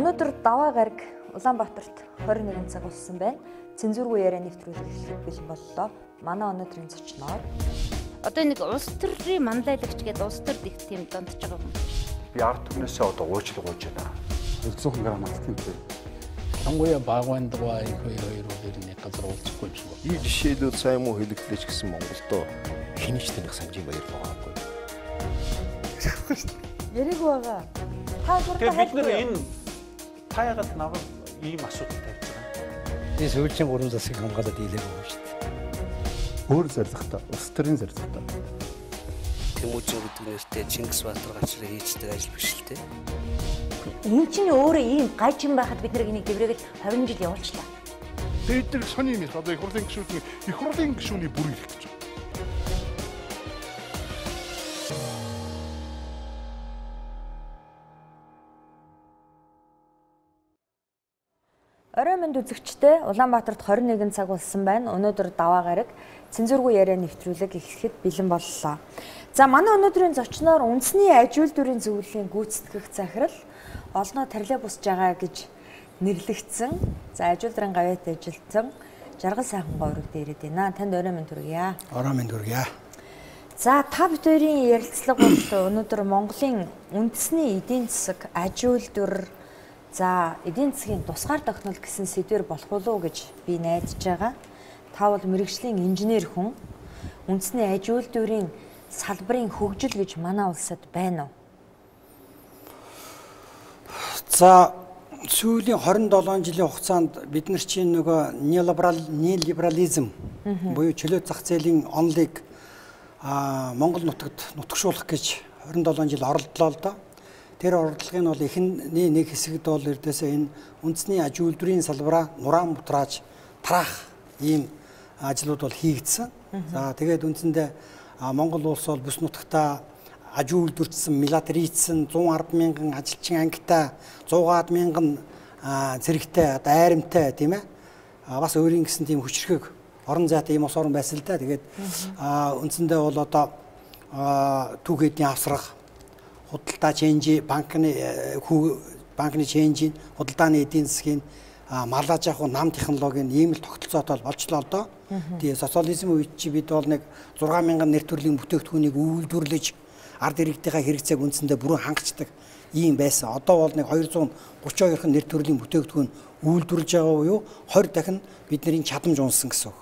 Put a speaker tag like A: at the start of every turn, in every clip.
A: Өнөөдөр даваа гараг Улаанбаатарт 21 цаг болсон байна. Цензургүй яриа нэвтрүүлэг эхлэх бэлэн боллоо. Манай өнөөдрийн зочноор
B: одоо нэг улс төрийн манлайлагч гэдэг улс төрд их тийм дондж байгаа юм.
C: Би ард түмнээсээ одоо уучлал гуйж байна.
D: 200 г амттай тийм. Сонгоё багвандгаа их хоёр хоёр хоёрны газар уулзахгүй юм шиг байна.
E: И жишээлүүд сайн муу хэлэгдлээч гэсэн Монголдо хинэж таних санжийн баяр байгаагүй.
A: яриаг байгаа. Та
C: Тэгээ бид
A: юу?
C: энэ та ягаад наваг ийм асуудал тавьж байгаа
D: Би сүүлчийн 3 засыг хамгаалаад дийлээгүй шүү дээ.
F: өөр зоригтой, улс төрийн зоригтой.
G: Тэмүүжин гэдэг нэртэй Чингис Баатар гачраа хийждэг ажил биш л дээ.
A: Энэ чинь өөрөө ийм гайчин байхад бид нар энийг дэврээгээл 20 жил явуулчлаа.
F: Тэгээд эдгээр сони юм их одоо их хурлын гишүүдийн их хурлын гишүүний бүр ирэх
A: Орой минь үзэгчтэй Улаанбаатарт 21 цаг болсон байна. Өнөөдөр даваа гараг цензургүй яриа нэвтрүүлэг эхлэхэд бэлэн боллоо. За манай өнөөдрийн зочноор үндэсний аж үйлдвэрийн зөвлөлийн гүйцэтгэх захирал олноо тарилаа бусж байгаа гэж нэрлэгдсэн. За аж үйлдвэрийн гавьяат ажилтсан жаргал сайхан гойрог дээрэд байна. Танд орой минь төргийа.
D: Ороо минь дүргийа.
A: За та бүдэрийн ярилцлага бол өнөөдөр Монголын үндэсний эдийн засаг, аж үйлдвэр, за эдийн засгийн тусгаар тогтнол гэсэн сэдвэр болох уу гэж би найдаж байгаа. Та бол мэрэгжлийн инженер хүн. Үндэсний аж үйлдвэрийн салбарын хөгжил гэж манай улсад байна уу?
H: За сүүлийн 27 жилийн хугацаанд бид нар чинь нөгөө неолиберал неолиберализм буюу чөлөөт зах зээлийн онлыг а Монгол нутагт нутагшуулах гэж 27 жил оролдлоо л доо. Тэр оролдлогын бол ихний нэг хэсэгт бол эрдээсээ энэ үндэсний аж үйлдвэрийн салбараа нураан бутрааж тараах ийм ажлууд бол хийгдсэн. За тэгээд үндсэндээ Монгол улс бол бүс нутагтаа аж үйлдвэрчсэн, милитарийцсэн 110 мянган ажилчин ангитай 100-аад мянган зэрэгтэй одоо айрамтай тийм ээ. Бас өөрийн гэсэн тийм хүчрхэг орон зайтай ийм ус орон байсан л да. Тэгээд үндсэндээ бол одоо а, түүхэдний авсрах худалдаа ченжи банкны э, банкны ченжийн худалдааны эдийн засгийн а, маллаж авах нам технологийн ийм л тогтолцоотой бол болчлоо л доо. Тэгээ социализм үед чи бид бол нэг 6000 нэр төрлийн бүтээгдэхүүнийг үйлдвэрлэж ард иргэдийнхээ хэрэгцээг үндсэндээ бүрэн хангацдаг ийм байсан. Одоо бол нэг 232 хэн нэр төрлийн бүтээгдэхүүн үйлдвэрлэж байгаа буюу 20 дахин бидний чадамж унсан гэсэн үг.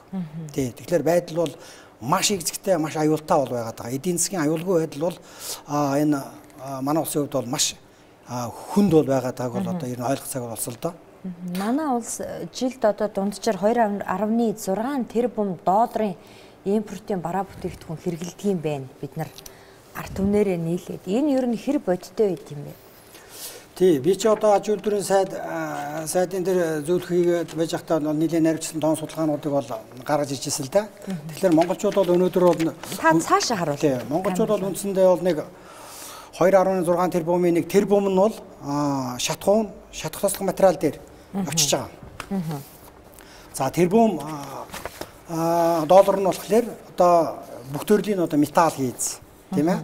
H: Тий. Тэгэхээр байдал бол маш игзэгтэй, маш аюултай бол байгаад байгаа. Эдийн засгийн аюулгүй байдал бол энэ манай улсын хувьд бол маш хүнд бол байгаад байгааг бол одоо ер нь ойлгох цаг болсон л доо.
A: Манай улс э, жилд одоо дунджаар 2.6 тэрбум долларын импортын бараа бүтээгдэхүүн хэрэглэдэг юм байна. Бид нар арт түмнэрээ нийлээд энэ ер нь хэр бодиттой байд юм бэ?
H: Тий, би чи одоо аж үйлдвэрийн сайд сайдын дээр зөвлөх хийгээд байж байхдаа бол нэлээд наривчлан тоон судалгаануудыг бол гаргаж иржсэн л да. Тэгэхээр монголчууд бол өнөөдөр бол
A: Та цаашаа харуул.
H: тий, монголчууд бол үндсэндээ бол нэг 2.6 тэрбумын нэг тэрбум нь бол шатхуун, шатх тослох материал дээр очиж байгаа. За тэрбум доллар нь болохоор одоо бүх төрлийн одоо металл хийц тийм ээ.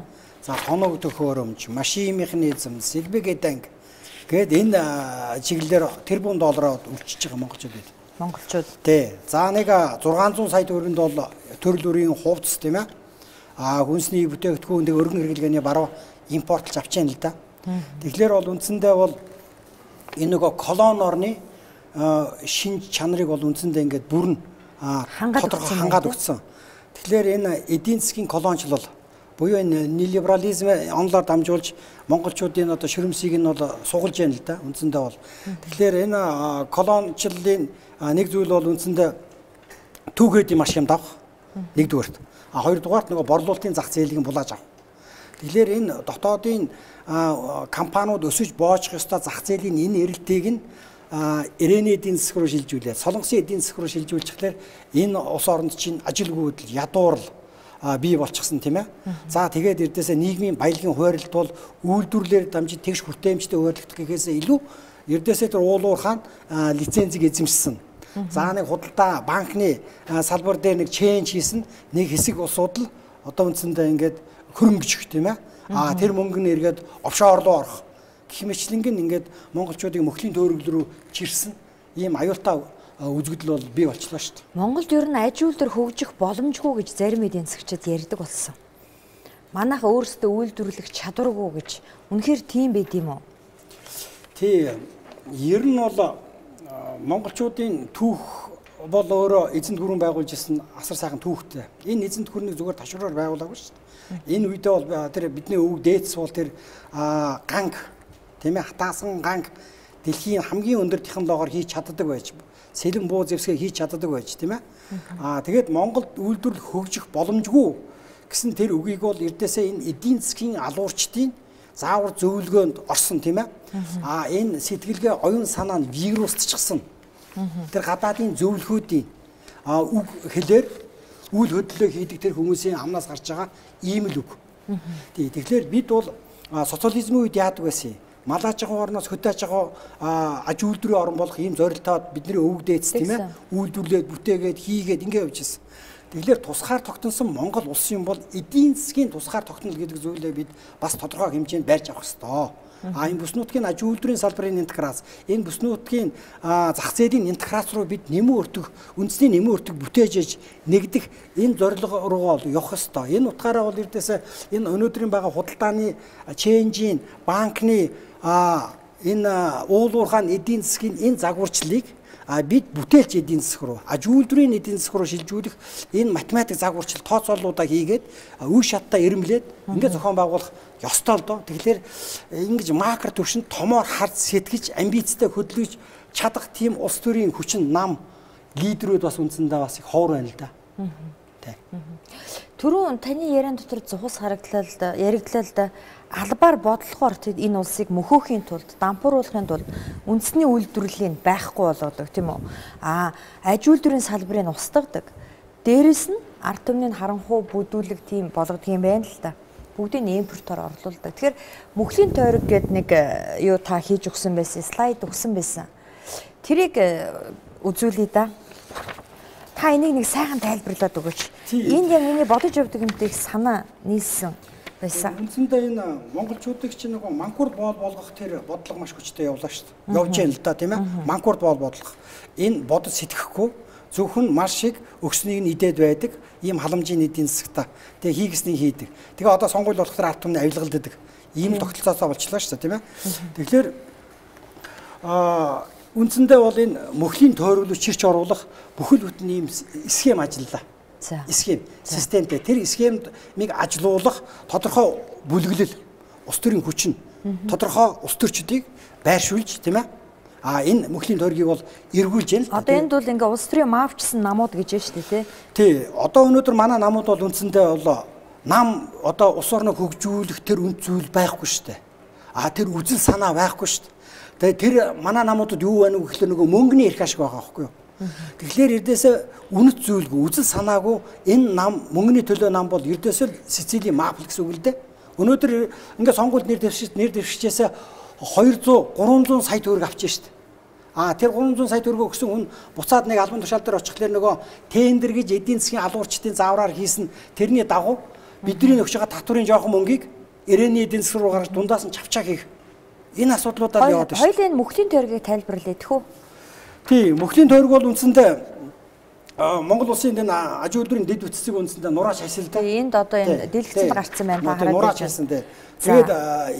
H: За тоног төхөөрөмж, машин механизм, сэлбэгэданг гээд энэ чиглэлээр тэрбум доллараар үлчиж байгаа монголчууд байд.
A: Монголчууд
H: Тий. За нэг а, 600 сая төгрөнд бол төрөл бүрийн хувцс тийм ээ. А хүнсний бүтээгдэхүүн дэг өргөн хэрэглгээний баруун импортлж авч яана л да. Тэгэхээр бол үндсэндээ бол энэ нөгөө колон орны шинж чанарыг бол үндсэндээ ингээд бүрэн тодорхой
A: өгсөн
H: хангаад өгсөн. Тэгэхээр энэ эдийн засгийн колоничлол буюу энэ нелиберализм онлоор дамжуулж монголчуудын одоо ширэмсийг нь бол сугалж яана л да. Үндсэндээ бол. Тэгэхээр энэ колоничлолын нэг зүйл бол үндсэндээ түүхээдийн маш юм давх. Нэгдүгээрт. А хоёрдугаарт нөгөө борлуулалтын зах зээлийг булааж авах. Тэгэхээр энэ дотоодын компаниуд өсөж боожох ёстой зах зээлийн энэ эрэлтийг нь ирээний эдийн засаг руу шилжүүлээд солонгосын эдийн засаг руу шилжүүлчихлээр энэ улс оронд чинь ажилгүй хөдөл ядуурл бий болчихсон тийм ээ. За тэгээд эрдээсээ нийгмийн баялагын хуваарлт бол үйлдвэрлэлээр дамжиж тэгш хүртээмжтэй хуваарлагдах гэхээсээ илүү эрдээсээ тэр уулуурхаан а, лицензийг эзэмшсэн. За нэг худалдаа банкны салбар дээр нэг ченж хийсэн нэг хэсэг улсууд л одоо үндсэндээ ингээд хөрөнгөж тийм ээ. А тэр мөнгө нь эргээд офшор руу орох гэх мэтлэнгийн ингээд монголчуудыг мөхлийн төөрөглөл рүү чирсэн ийм аюултай үзэгдэл бол бий болчлоо шүү дээ.
A: Монголд ер нь аж үйлдвэр хөгжих боломжгүй гэж зарим эдийн засагчид ярьдаг болсон. Манайха өөрсдөө үйлдвэрлэх чадваргүй гэж үнэхээр тийм байд юм уу?
H: Тий. Ер нь бол монголчуудын түүх бол өөрөө эзэнт гүрэн байгуулж ирсэн асар сайхан түүхтэй. Энэ эзэнт гүрнийг зүгээр ташуураар байгуулаагүй шүү дээ. Энэ үедээ бол тэр бидний өвөг дээдс бол тэр ганг тийм ээ хатаасан ганг дэлхийн хамгийн өндөр технологиор хийж чаддаг байж сэлэн буу зэвсгээ хийж чаддаг байж тийм ээ. Аа тэгээд Монголд үйлдвэрлэл хөгжих боломжгүй гэсэн тэр үгийг бол эрдээсээ энэ эдийн засгийн алуурчдын заавар зөвлөгөөнд орсон тийм ээ. Аа энэ сэтгэлгээ оюун санаа нь вирусчсан. Тэр гадаадын зөвлөхүүдийн үг хэлээр үйл хөдлөлөө хийдэг тэр хүмүүсийн амнаас гарч байгаа ийм л үг. Тий. Тэгэхээр бид бол социализмын үед яадаг байсан юм? малааж байгаа орноос хөдөөж байгаа аж үйлдвэрийн орн болох ийм зорилтоод бидний өвөг дээдс тийм ээ үйлдвэрлээд бүтээгээд хийгээд ингэ явж ирсэн. Тэгэхээр тусгаар тогтносон Монгол улсын бол эдийн засгийн тусгаар тогтнол гэдэг зүйлээ бид бас тодорхой хэмжээнд барьж авах ёстой. А энэ бүс нутгийн аж үйлдвэрийн салбарын интеграц, энэ бүс нутгийн зах зээлийн интеграц руу бид нэмэн өртөх, үндэсний нэмэн өртөх бүтээж ээж нэгдэх энэ зорилго руугаа бол явах ёстой. Энэ утгаараа бол эрдээсээ энэ өнөөдрийн байгаа худалдааны ченжийн, банкны энэ уулуурхаан эдийн засгийн энэ загварчлалыг а бид бүтээлч эдийн засаг руу аж үйлдвэрийн эдийн засаг руу шилжүүлэх энэ математик загварчил тооцооллуудаа хийгээд үе шаттай ирэмлээд ингээд зохион байгуулах ёстой л доо. Тэгэхээр ингэж макро төвшөнд томоор харц сэтгэж амбицтай хөдөлгөж чадах тийм улс төрийн хүчин нам лидерүүд бас үндсэндээ бас их ховор байна л да. Тэ.
A: Түрүүн таны яриан дотор зухус харагдлал яригдлал албаар бодлохоор энэ улсыг мөхөөхийн тулд дампууруулахын тулд үндэсний үйлдвэрлэлийн байхгүй болгодог тийм үү. Аа аж үйлдвэрийн салбарыг устгадаг. Дээрэс нь ард түмний харанхуй бүдүүлэг тийм болгодог юм байна л да. Бүгдийг импортоор орлуулдаг. Тэгэхээр мөхлийн тойрог гэд нэг э, юу та хийж өгсөн байсан, слайд өгсөн байсан. Тэрийг э, үзүүлье да. Та энийг нэг сайхан тайлбарлаад өгөөч. Энд яг миний бодож явдаг их санаа нийлсэн байсан.
H: Үндсэндээ энэ монголчуудыг чинь нөгөө манкур боол болгох тэр бодлого маш хүчтэй явлаа шүү дээ. Явж яана л да тийм ээ. Манкур боол бодлого. Энэ бодож сэтгэхгүй зөвхөн маш их өгснийг нь идээд байдаг ийм халамжийн эдийн засагта. Тэгээ хийгснийг хийдэг. Тэгээ одоо сонгуул болохоор ард түмний авилгалдаг. Ийм тогтолцоосоо болчлаа шүү дээ тийм ээ. Тэгэхээр аа үндсэндээ бол энэ мөхлийн тойруулж чирч оруулах бүхэл бүтэн ийм схем ажиллалаа схем системтэй тэр схемд миг ажилуулах тодорхой бүлэглэл ус төрийн хүчин тодорхой ус төрчдийг байршуулж тийм ээ А энэ мөхлийн тойргийг бол эргүүлж яана л.
A: Одоо энд бол ингээ улс төрийн маавчсан намууд гэж байна шүү дээ тий.
H: Тий. Одоо өнөөдөр манай намууд бол үндсэндээ бол нам одоо улс орноо хөгжүүлэх тэр үнд зүйл байхгүй шүү дээ. А тэр үзэл санаа байхгүй шүү дээ. Тэгээ тэр манай намуудад юу байна вэ гэхлээр нөгөө мөнгөний эрх ашиг байгаа байхгүй юу? Тэгэхээр эрдээсээ үнэт зүйлгүй үзэл санаагүй энэ нам мөнгөний төлөө нам бол эрдээсээ Сицилийн мафл гэсэн үг л дээ. Өнөөдөр ингээд сонгуульд нэр дэвшиж нэр дэвшижээс 200 300 сая төгрөг авчихсан шүү дээ. А тэр 300 сая төгрөгөө өгсөн хүн буцаад нэг албан тушаал дээр очихлаар нөгөө тендер гэж эдийн засгийн алуурчдын заавраар хийсэн тэрний дагуу бидний өгч байгаа татврын жоохон мөнгийг ирээний эдийн засаг руу гаргаж дундаас нь чавчаа хийх энэ асуудлуудаар яваад байна.
A: Хоёулын мөхлийн тойргийг тайлбарлая тэхүү.
H: Тий, мөхлийн тойрог бол үндсэндээ Монгол улсын энэ аж үйлдвэрийн дэд бүтцийг үндсэндээ нураач хасилдаг.
A: Энд одоо энэ дэлгэцэл гарцсан байна.
H: Нураач хасан дээ. Тэгээд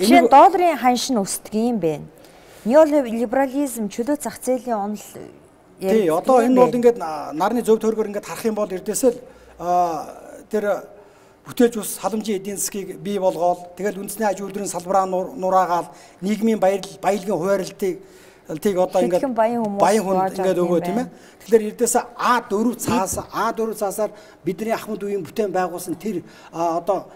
A: энэ долларын ханш нь өсдөг юм байна. Неолиберализм чөлөө зах зээлийн онол
H: Тий, одоо энэ бол ингээд нарны зөв тойргоор ингээд харах юм бол эрдээсэл тэр бүтээж ус халамжийн эдийн засгийг бий болгоод тэгэл үндэсний аж үйлдвэрийн салбараа нураагаал нийгмийн баялагын хуваарлтыг тийг одоо ингээд баян хүн ингээд өгөө тийм ээ. Тэгэхээр эрдээс А4 цаас А4 цаасаар бидний ахмад үеийн бүтээн байгуулсан тэр одоо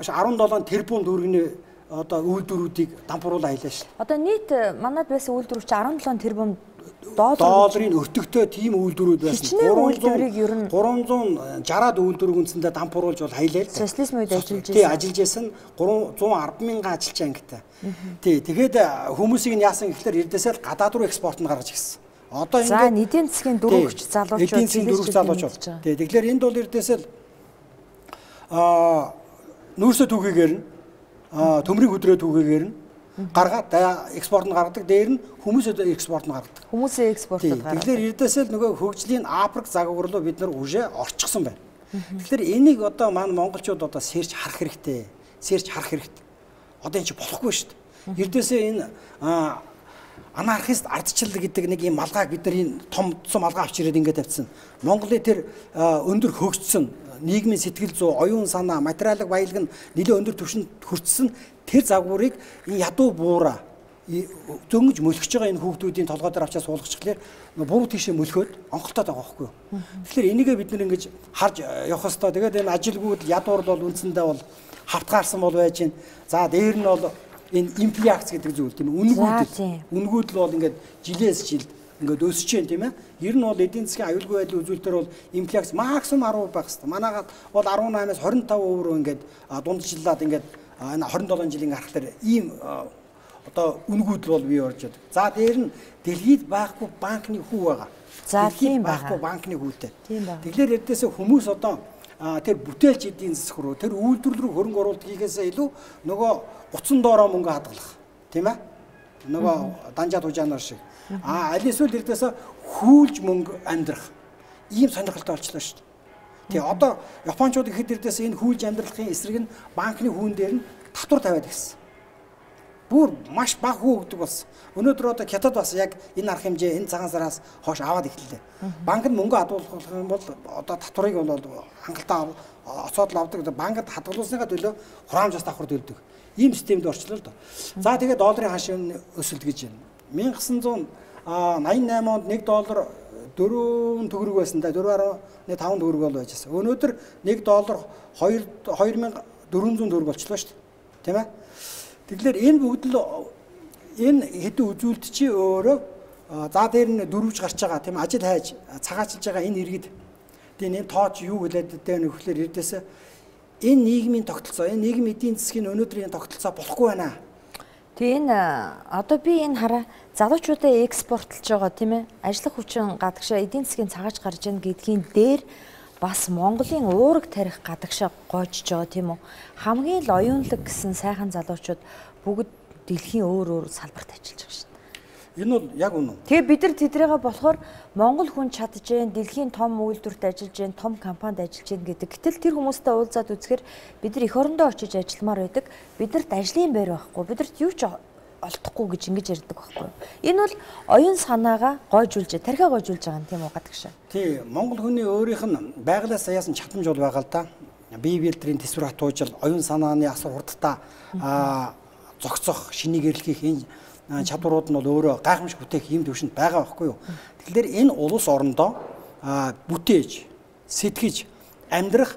H: 7 17 тэрбум төгрөгийн одоо үйлдвэрүүдийг дампууруулаа хэлээ шүү.
A: Одоо нийт манад байсан үйлдвэр чи 17 тэрбум
H: долларын өртөгтэй тийм үйлдвэрүүд байсан.
A: 300 ер нь
H: 360-аад үйлдвэрийг үндсэндээ дампууруулж бол хаялаа л.
A: Социализм үед ажиллаж байсан.
H: Тий, ажиллаж байсан 310 мянган ажилч ангитай. Тий, тэгэхэд хүмүүсийг нь яасан гэхэлэр эрдээсээ л гадаад руу экспорт нь гаргаж ирсэн.
A: Одоо ингэ За, эдийн засгийн дөрөвч залуучууд
H: эдийн засгийн дөрөвч залуучууд. Тий, тэгэхээр энд бол эрдээсээ л аа нүүрсэ түүхийгээр нь аа төмрийн хөдрөө түүхийгээр нь гаргаад экспорт нь гаргадаг. Дээр нь хүмүүс одоо экспорт нь гаргадаг.
A: Хүмүүсээ экспортлоод гараад.
H: Тэгэхээр эрдээсээ л нөгөө хөгжлийн Африк загвар руу бид нар уже орчихсон байна. Тэгэхээр энийг одоо маань монголчууд одоо сэрч харах хэрэгтэй. Сэрч харах хэрэгтэй. Одоо энэ чи болохгүй шүү дээ. Эрдээсээ энэ анархист ардчил гэдэг нэг юм малгайг бид нар энэ том цум малгай авч ирээд ингээд тавьсан. Монголын тэр өндөр хөгжсөн нийгмийн сэтгэл зүй, оюун санаа, материалын баялаг нь нэлээд өндөр түвшинд хүрсэн тэр загварыг энэ ядуу буураа зөнгөж мөлгөж байгаа энэ хүүхдүүдийн толгой дээр авчаа суулгачихлаар буруу тийшээ мөлхөөд онголтоод байгаа байхгүй юу. Тэгэхээр энийгээ бид нэр ингэж харж явах хэвээр. Тэгээд энэ ажилгүйд ядуур бол үндсэндээ бол хавтгаарсан бол байж гин. За дээр нь бол энэ имплиакц гэдэг зүйл тийм үнгүүдэл. Үнгүүдэл бол ингээд жилээс жил ингээд өсөж जैन тийм ээ. Ер нь бол эдийн засгийн аюулгүй байдлын үзүүлэлтээр бол имплиакц максимум 10% байх хэрэгтэй. Манайгаад бол 18-аас 25% руу ингээд дундчлаад ингээд энэ 27 жилийн дээр ийм одоо үнгүүдл бол бий орж байгаа. За дээр нь дэлхийд байхгүй банкны хүү байгаа.
A: За тийм
H: байхгүй банкны хүүтэй. Тэгэхээр эдээсээ хүмүүс одоо тэр бүтээлч эдийн засаг руу тэр үйлдвэрлэл рүү хөрөнгө оруулалт хийхээсээ илүү нөгөө гуцсан доороо мөнгө хадгалах тийм ээ нөгөө данжаа тужаанаар шиг а аль эсвэл эдээсээ хүүлж мөнгө амьдрах ийм сонирхолтой болчихлоо шүү дээ. Тэгээ одоо японочдод ихэд эдээс энэ хүүлж амьдралын эсрэг нь банкны хүүн дээр нь татвар тавиад ирсэн бүр маш бага хүү өгдөг болсон. Өнөөдөр одоо хятад бас яг энэ арга хэмжээ энэ цагаан сараас хойш аваад эхэллээ. Банк нь мөнгө хадгалах юм бол одоо татварыг бол хангалттай оцоод л авдаг. Банкд хадгалуулсныхаа төлөө хураамжаас давхар төлдөг. Ийм системд орчлоо л доо. За тэгээд долларын хашийн өсөлт гэж байна. 1988 онд 1 доллар 4 төгрөг байсан да 4.5 төгрөг бол байжсэн. Өнөөдөр 1 доллар 2 2400 төгрөг болчихлоо шүү дээ. Тийм ээ? Тэгэхээр энэ бүгд л энэ хэдэн үзүүлэлт чи өөрөө за дээр нь дөрвж гарч байгаа тийм ажил хайж цагаачилж байгаа энэ иргэд тийм энэ тооч юу хэлээд дээ нөхлөөр эрдээс энэ нийгмийн тогтолцоо энэ нийгмийн эдийн засгийн өнөөдрийн тогтолцоо болохгүй байна.
A: Тэгээ энэ одоо би энэ хараа залуучуудаа экспортлж байгаа тийм ээ ажиллах хүчин гадагшаа эдийн засгийн цагааж гарч ийн гэдгийн дээр бас Монголын уураг тарих гадагшаа гоожж байгаа тийм үү. Хамгийн л оюунлаг гэсэн сайхан залуучууд бүгд дэлхийн өөр өөр салбарт ажиллаж байгаа шүү.
H: Энэ бол яг үнэн.
A: Тэгээ бид нар тэдрээгээ болохоор Монгол хүн чадж जैन дэлхийн том үйлдвэрт ажиллаж जैन том компанид ажиллаж जैन гэдэг. Гэтэл тэр хүмүүстэй уулзаад үзэхээр бид нар эх орондоо очиж ажилламаар байдаг. Биднэрт ажлын байр байхгүй. Биднэрт юу ч олдохгүй гэж ингэж ярьдаг байхгүй. Энэ бол оюун санаагаа гойжуулж, тархиа гойжуулж байгаа юм тийм үү гадагшаа.
H: Тий, Монгол хүний өөрийнх нь байгалаас яасан чадамж бол байгаа л да. Бие биедрийн төсвөр хатуужил, оюун санааны асар хурдтай аа зогцох, шинийг эрлэхийг энэ чадварууд нь бол өөрөө гайхамшиг бүтээх юм төвшөнд байгаа байхгүй юу. Тэгэхээр энэ улс орондоо бүтээж, сэтгэж, амьдрах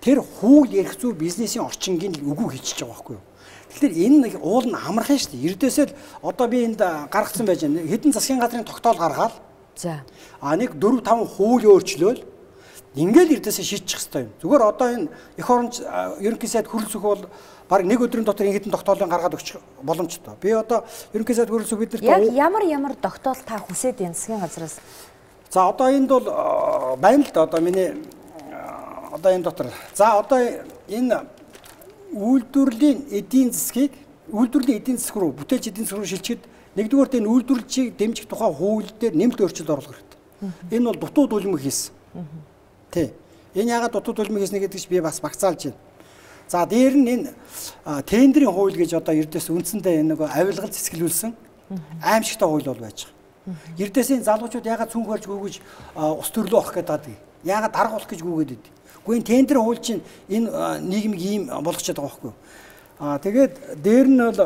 H: тэр хүүл ярих зүй бизнесийн орчингийн үгүй хийчихэж байгаа байхгүй юу. Тэгэхээр энэ нэг уул нь амархан шүү дээ. Эрдээсээ л одоо би энд гаргацсан байж байна. Хэдэн засгийн газрын тогтоол гаргаад
A: За.
H: А нэг 4 5 хууль өөрчлөөл ингээл эрдээсээ шийдчих хэвээр юм. Зүгээр одоо энэ эх оронч ерөнхий сайд хөрөлсөх бол баг нэг өдрийн дотор энэ хэдэн тогтоолын гаргаад өгчих боломжтой. Би одоо ерөнхий сайд хөрөлсөх биднэрт
A: Яг ямар ямар тогтоол та хүсээд байна засгийн газраас?
H: За одоо энд бол байна л да одоо миний одоо энэ дотор. За одоо энэ үйлдвэрлэлийн эдийн засгийг үйлдвэрлэлийн эдийн засаг руу бүтээлч эдийн засаг руу шилжихэд нэгдүгээр энэ үйлдвэрлэлийг дэмжих тухай хууль дээр нэмэлт өөрчлөлт оруулах хэрэгтэй. Энэ бол дутуу дүлмэг хийсэн. Тий. Энэ ягаад дутуу дүлмэг хийснэ гэдэг чинь би бас багцаалж байна. За дээр нь энэ тендерийн хууль гэж одоо ердөөс үндсэндээ нэг авилгал цэцгэлүүлсэн аимшигтай хууль бол байж байгаа. Ердөөсийн залуучууд ягаад цүнх барьж гүйгэж ус төрлөө авах гэдэг. Ягаад дарга болох гэж гүйгээд идэв. Гэхдээ энэ тендер хууль чинь энэ нийгмийг ийм болгочиход байгаа байхгүй юу? Аа тэгээд дээр нь бол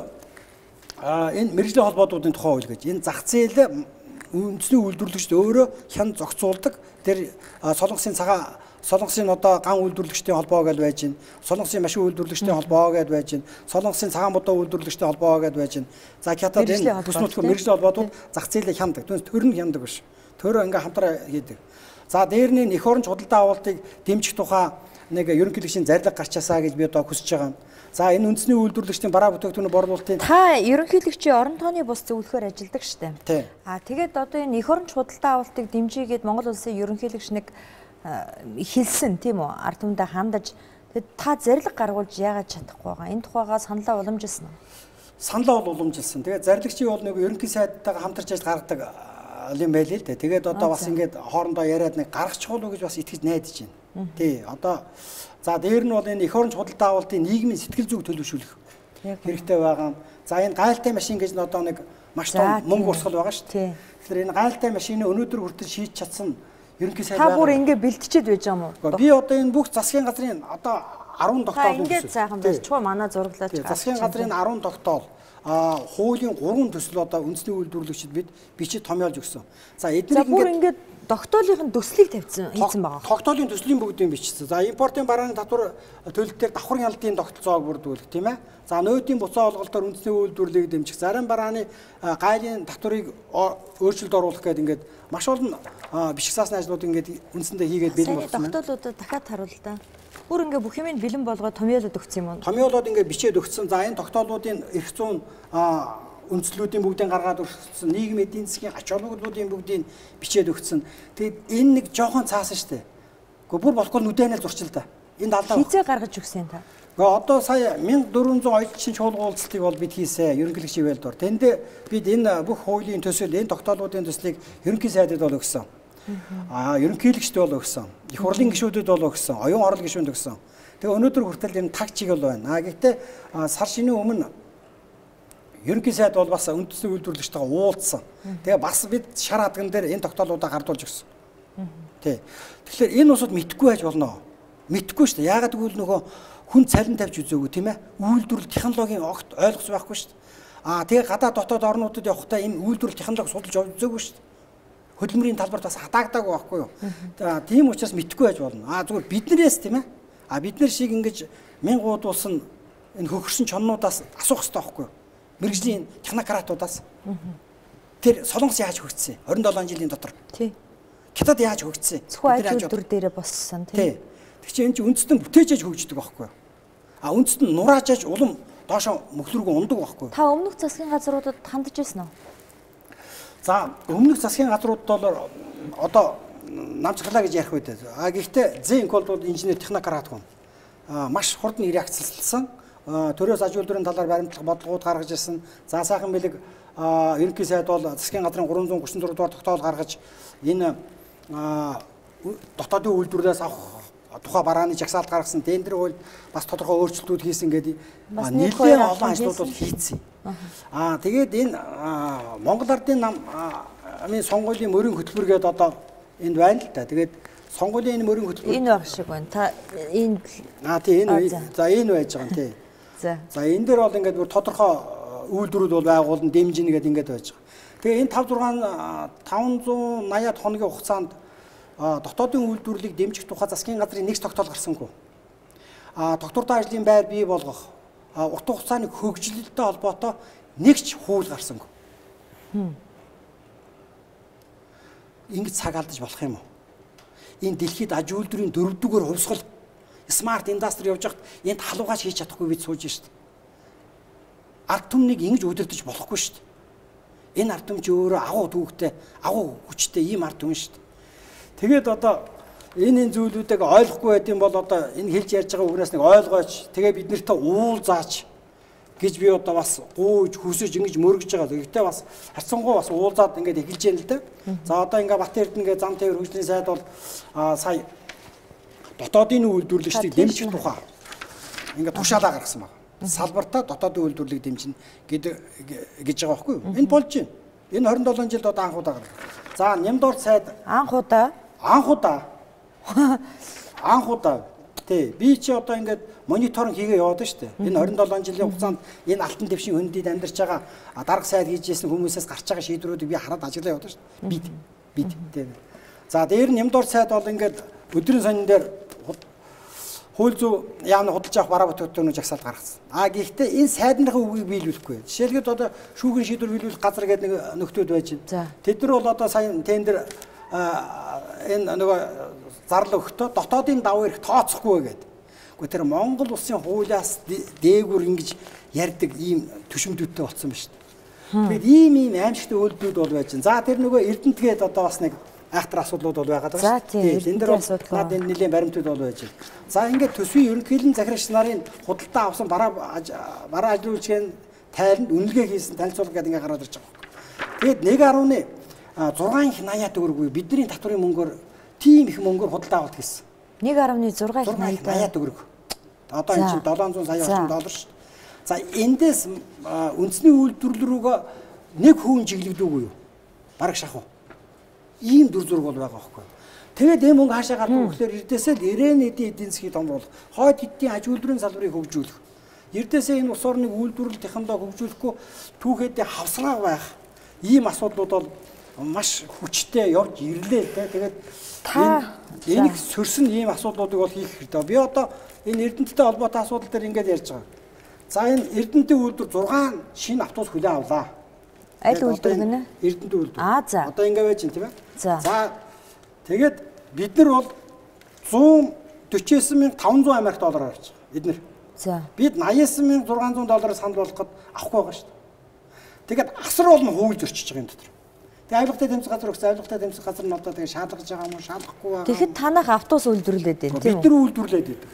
H: энэ мэрэгжлийн холбоотуудын тухай хууль гэж энэ зах зээл үндэсний үйлдвэрлэгчд өөрөө хян зохицуулдаг. Тэр солонгосын цагаан Солонгосын одоо ган үйлдвэрлэгчдийн холбоо гэж байж байна. Солонгосын машин үйлдвэрлэгчдийн холбоо гэж байж байна. Солонгосын цагаан бодоо үйлдвэрлэгчдийн холбоо гэж байж байна. За хятад энэ бүс нутгийн мэрэгжлийн холбоотууд зах зээлээ хямдаг. Төр нь хямдаг биш. Төрөө ингээ хамтраа хийдэг. За дээр нь эх орон худалдаа авалтыг дэмжих тухай нэг ерөнхийлөгчийн зарлиг гарчаасаа гэж би одоо хүсэж байгаа юм. За энэ үндэсний үйлдвэрлэгчдийн бараа бүтээгдэхүүн борлуулалтын
A: та ерөнхийлөгчийн орон тооны бус зөвлөхөр ажилладаг штеп. А тэгээд одоо энэ эх орон худалдаа авалтыг дэмжигээд Монгол улсын ерөнхийлөгч нэг хэлсэн тийм үү? Ард түмэндээ хандаж та зарлиг гаргуулж яагаад чадахгүй байгаа? Энэ тухайгаа саналаа уламжилсан уу?
H: саналаа бол уламжилсан. Тэгээд зарлагчийн бол нэг ерөнхий сайдтайгаа хамтарч ажил гаргадаг а, юм байл л дээ. Тэгээд одоо бас ингээд хоорондоо яриад нэг гаргачих болов уу гэж бас итгэж найдаж байна. Тий. Одоо за дээр нь бол энэ эх оронч худалдаа авалтын нийгмийн сэтгэл зүг төлөвшүүлэх хэрэгтэй байгаа. За энэ гайлтай машин гэж нь одоо нэг маш том мөнгө урсгал байгаа шүү дээ. Тэгэхээр энэ гайлтай машиныг өнөөдөр хүртэл шийдэж чадсан ерөнхий сайд
A: Та бүр ингэ бэлтчихэд байж байгаа юм уу?
H: Би одоо энэ бүх засгийн газрын одоо 10
A: Та
H: тогтоол
A: ингээд сайхан барьчихгүй манай зураглаач.
H: Засгийн газрын 10 тогтоол а хуулийн 3 төсөл одоо үндэсний үйлдвэрлэгчид бид бичиж томьёолж өгсөн. За
A: бүр
H: ингээд
A: ингээд тогтоолынхын төслийг тавьсан хийсэн байгаа.
H: Тогтоолын төслийн бүгдийг бичсэн. За импортын барааны татвар төлөлтөөр давхар ялдын тогтолцоог бүрдүүлэх тийм ээ. За нөөдийн буцаа олголтоор үндэсний үйлдвэрлэлийг дэмжих, зарим барааны гайлын татварыг өөрчлөлт оруулах гэдэг ингээд маш олон а, бишг саасны ажлууд ингээд үндсэндээ хийгээд бэлэн болсон байна.
A: тогтоолуудад дахиад харуул та. Бүр ингээ бүх юмыг бэлэн болгоод томьёолоод өгсөн юм уу?
H: Томьёолоод ингээд бичээд өгсөн. За энэ тогтоолуудын эрх зүйн үндслүүдийн бүгдийг гаргаад өгсөн. Нийгмийн эдийн засгийн ач холбогдлуудын бүгдийг бичээд өгсөн. Тэгэд энэ нэг жоохон цаасан штэ. Гэхдээ бүр болохгүй нүдэнэл зурчил та. Энэ далаа.
A: Хизээ гаргаж өгсөн та.
H: Гэхдээ одоо сая 1400 оюутчин чуулгуулалтыг бол бид хийсэн ерөнхийлөгч ивэлдор. Тэнд бид энэ бүх хуулийн төсөл, энэ тогтоолуудын төслийг ерөнхий сайдад бол өгсөн. Аа ерөнхийлөгчд бол өгсөн. Их хурлын гишүүдэд бол өгсөн. Оюун орол гишүүнд өгсөн. Тэгээ өнөөдөр хүртэл энэ таг чиг бол байна. Аа гэхдээ сар шинийн өмнө ерөнхий сайд бол бас үндэсний үйлдвэрлэгчтэйгээ уулзсан. Тэгээ бас бид шар хадган дээр энэ тогтоолуудаа гардуулж өгсөн. Тий. Тэгэхээр энэ усуд мэдхгүй байж болно. Мэдхгүй шүү дээ. Яагаад гэвэл нөгөө хүн цалин тавьж үзээгүй тийм ээ. Үйлдвэрлэл технологийн огт ойлгос байхгүй шүү дээ. Аа тэгээ гадаа дотоод орнуудад явахдаа энэ үйлдвэрлэл технологи судалж үзээгүй шүү дээ. Хөдөлмөрийн талбарт бас хадаагдаг байхгүй юу. Тийм учраас мэдхгүй байж болно. Аа зүгээр биднээс тийм ээ. Аа бид нар шиг ингэж мянгууд улсын энэ хөгөрсөн чоннуудаас асуух хэрэгтэй байхгүй юу. Мэргэжлийн технократуудаас. Тэр солонгос яаж хөгжсөн? 27 жилийн дотор.
A: Тий.
H: Хятад яаж хөгжсөн?
A: Зөвхөн ажил төр дээрээ боссон
H: Тий. Тэг чи энэ чи үндэстэн бүтээжэж хөгждөг байхгүй юу? А үндэстэн нураажаж улам доошо мөхлөргөө ундаг байхгүй юу?
A: Та өмнөх засгийн газруудад хандж ирсэн үү?
H: За өмнөх засгийн газруудад бол одоо намжглаа гэж ярих үед. А гэхдээ зэнк бол инженер технократ хүн. А маш хурдан реакцлсан. Төрөөс аж үйлдвэрийн талаар баримтлах бодлогууд гаргаж ирсэн. За сайхан бэлэг ерөнхий сайд бол засгийн газрын 334 дугаар тогтоол гаргаж энэ дотоодын үйлдвэрлэлээс авах тухай барааны жагсаалт гаргасан тендер хууль бас тодорхой өөрчлөлтүүд хийсэн гэдэг нэлээд олон ажлууд бол хийцэн. Аа тэгээд энэ Монгол Ардын нам а, амын сонгуулийн мөрийн хөтөлбөр гэдэг одоо энд байна л да. Тэгээд сонгуулийн энэ мөрийн хөтөлбөр
A: Энэ баг шиг байна. Та энэ
H: аа тий энэ
A: за.
H: энэ байж байгаа юм тий.
A: за.
H: За энэ дээр бол ингээд бүр тодорхой үйлдвэрүүд бол байгуулна дэмжинэ гэдэг ингээд байж байгаа. Тэгээ энэ 5 6 а, 580-аад хоногийн хугацаанд дотоодын үйлдвэрлэлийг дэмжих тухай засгийн газрын нэгс тогтоол гарсангүй. А доктортой ажлын байр бий болгох утга хугацааны хөгжлөлтөй холбоотой нэгч хууль гарсангүй. Ингэж цаг алдаж болох юм уу? Энэ дэлхийд аж үйлдвэрийн дөрөвдүгээр хувьсгал смарт индастри явж хахад энд халуугаач хийж чадахгүй бид сууж шít. Ард түмнийг ингэж удирдах болохгүй шít. Энэ ард түмч өөрөө агуу түүхтэй, агуу хүчтэй ийм ард түмэн шít. Тэгээд одоо энэ энэ зүйлүүдийг ойлгохгүй байт юм бол одоо энэ хэлж ярьж байгаа үгнээс нэг ойлгооч. Тэгээ бид нартай уул заач гэж би одоо бас гуйж хүсэж ингэж мөргөж байгаа. Гэхдээ бас харцангуй бас уулзаад ингэж эхэлж яана л да. За одоо ингээ Бат Эрдэнэ зам тээвэр хөгжлийн сайд бол сая дотоодын үйлдвэрлэгчдийг дэмжих тухай ингээ тушаалаа гаргасан байна. Салбартаа дотоодын үйлдвэрлэлийг дэмжинэ гэдэг гэж байгаа байхгүй юу? Энэ болж байна. Энэ 27 жилд одоо анх удаа гарсан. За Нямдор сайд
A: Анх удаа
H: анх удаа анх удаа тий би чи одоо ингээд мониторинг хийгээ яваад дээ. Энэ 27 жилийн хугацаанд энэ алтан дэвшин хөндөд амьдарч байгаа дарга сайд хийж ирсэн хүмүүсээс гарч байгаа шийдвэрүүдийг би хараад ажиглаа яваад дээ. Бид бид тий. За дээр нь Нямдор сайд бол ингээд өдрийн сонин дээр хууль зүй яамны худалдаж авах бараа бүтээгдэхүүнүүд жагсаалт гаргасан. А гэхдээ энэ сайдныхаа үгийг биелүүлэхгүй. Жишээлбэл одоо шүүгэн шийдвэр биелүүлэх газар гэдэг нэг нөхдүүд байж байна. Тэд нар бол одоо сая тендер энэ нөгөө зарлал өгөхдөө дотоодын давуу эрх тооцохгүй гэдэг. Гэхдээ тэр Монгол улсын хуулиас дэ- дээгүр ингэж ярьдаг ийм төшөмдүүдтэй болсон ба шүү дээ. Тэгэд ийм ийм аимшигтай үйлдэлүүд бол байж байна. За тэр нөгөө Эрдэнэтгээд одоо бас нэг айхтар асуудлууд бол байгаа даа.
A: За, тийм,
H: энэ дэр бол над энэ нэлийн баримтууд бол байж байна. За ингээд төсвийн ерөнхийлөн захирагч нарын худалдаа авсан бараа бараа ажлын үйлчгийн тайланд үнэлгээ хийсэн танилцуулга гэдэг ингээ гараад ирж байгаа. Тэгээд 1.1 6 их 80 төгрөг бидний татврын мөнгөөр тийм их мөнгөөр худалдаа авалт хийсэн.
A: 1.6 их
H: 6 их
A: 80
H: 80 төгрөг. Одоо энэ чинь 700 сая орчим доллар шүү дээ. За эндээс үндэсний үйлдвэрлэл рүүгээ нэг хүүн чиглэгдүүгүй юу? Бараг шахав. Ийм дүр зураг бол байгаа байхгүй юу? Тэгээд энэ мөнгө хаашаа гардаг вэ гэхээр эрдээсээ л ирээн эдийн засгийг том болох, хойд эдийн аж үйлдвэрийн салбарыг хөгжүүлэх. Эрдээсээ энэ ус орны үйлдвэрлэл технологи хөгжүүлэхгүй түүхэдээ хавсраа байх. Ийм асуудлууд бол маш хүчтэй явж ирлээ дээ. Тэгээд энэ- энийг сөрсөн ийм асуудлуудыг бол хийх хэрэгтэй. Би одоо энэ Эрдэнэттэй холбоотой асуудал дээр ингээд ярьж байгаа. За энэ Эрдэнэтийн үйлдвэр 6 шинэ автобус хүлээн авлаа.
A: Аль үйлдвэр
H: энэ
A: гэнэ?
H: Эрдэнэт үйлдвэр.
A: Аа, за.
H: Одоо ингээд байж байна тийм ээ.
A: За.
H: Тэгээд бид нар бол 149,500 Америк доллараар авч байгаа. Эднэр.
A: За.
H: Бид 89,600 доллараас санал болгоход авахгүй байгаа шүү дээ. Тэгээд асар олон хууль зөрчиж байгаа юм дотор. Тэгээд авилгатай тэмцэх газар өгсөн авилгатай тэмцэх газар нь одоо тэгээд шаалгаж байгаа юм уу, шаалгахгүй байгаа.
A: Тэгэхэд танах автобус үйлдвэрлээд байна тийм
H: бид
A: үү?
H: нар үйлдвэрлээд байдаг.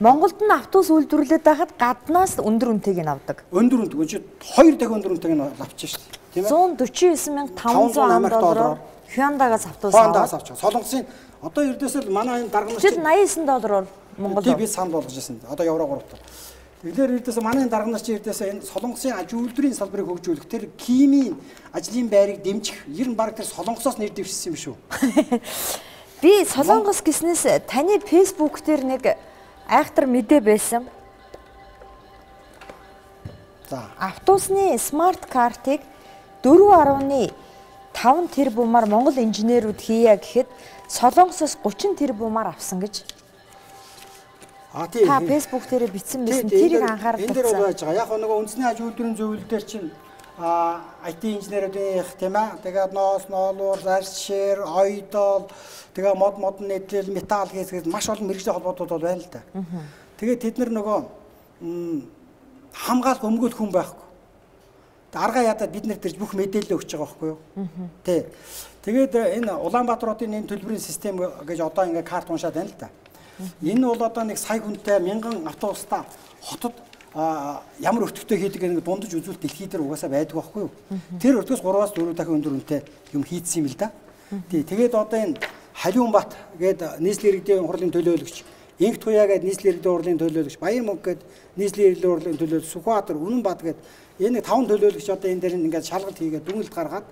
A: Монголд нь автобус үйлдвэрлээд байхад гаднаас өндөр үнэтэйг нь авдаг.
H: Өндөр үнэтэй чи хоёр дахин өндөр үнэтэйг нь авчих шүү дээ. Тийм ээ?
A: 149,500
H: Америк
A: доллараар Hyundai-гаас автобус аваад.
H: авч байгаа. Солонгосын одоо ердөөсөө манай энэ дарга нар
A: Тэгэхэд 89 доллараар Монгол
H: тий би санал болгож ирсэн. Одоо евро 3 таа. Тэгэхээр ердөөсөө манай дарга нар чи ердөөсөө энэ солонгосын аж үйлдвэрийн салбарыг хөгжүүлэх тэр кимийн ажлын байрыг дэмжих ер нь баг тэр солонгосоос нэр дэвшсэн юм шүү.
A: Би Солонгос гиснээс таны фэйсбુક дээр нэг айхтар мэдээ байсан.
H: За
A: Автобусны смарт картыг 4.5 тэрбумаар Монгол инженерүүд хийя гэхэд Солонгосоос 30 тэрбумаар авсан гэж
H: а тий.
A: та фэйсбુક дээр бичсэн
H: тий,
A: Тэрийг
H: дээр-
A: анхаарал
H: энэ дээр бол
A: татсан.
H: байж байгаа. Яг нөгөө үндэсний аж үйлдвэрийн зөвлөл дээр чинь а IT инженеруудын тийм ээ. Тэгээд ноос, ноолуур, заршир, ойдол, тэгээ мод модон нийтлэл, металл гэсэн маш олон мэрэгжлийн холбоотууд бол байна л да. Тэгээд тэд нар нөгөө м, хамгаалах өмгөөлөх хүн байхгүй. Тэг аргаа ядаад бид нар тэрж бүх мэдээлэл өгч байгаа байхгүй юу? Тий. Тэгээд энэ Улаанбаатарын энэ төлбөрийн систем гэж одоо ингээ карт уншаад байна л да. Энэ бол одоо нэг сая хүнтэй мянган автобустай хотод ямар өтгөтэй хийдэг нэг дундаж үзүүлэлт дэлхий дээр угаасаа байдаг байхгүй юу? Тэр өртгөөс 3-аас 4 дахин өндөр үнэтэй юм хийдсэн юм л да. Тий. Тэгээд одоо энэ Халиунбат гээд нийслэлийн иргэдийн хурлын төлөөлөгч Инх туяа гээд нийслэлийн иргэдийн хурлын төлөөлөгч Баян мөнгө гээд нийслэлийн иргэдийн хурлын төлөөлөгч Сүхбаатар Үнэнбат гээд энэ нэг таван төлөөлөгч одоо энэ дээр ингээд шалгалт хийгээд дүнэлт гаргаад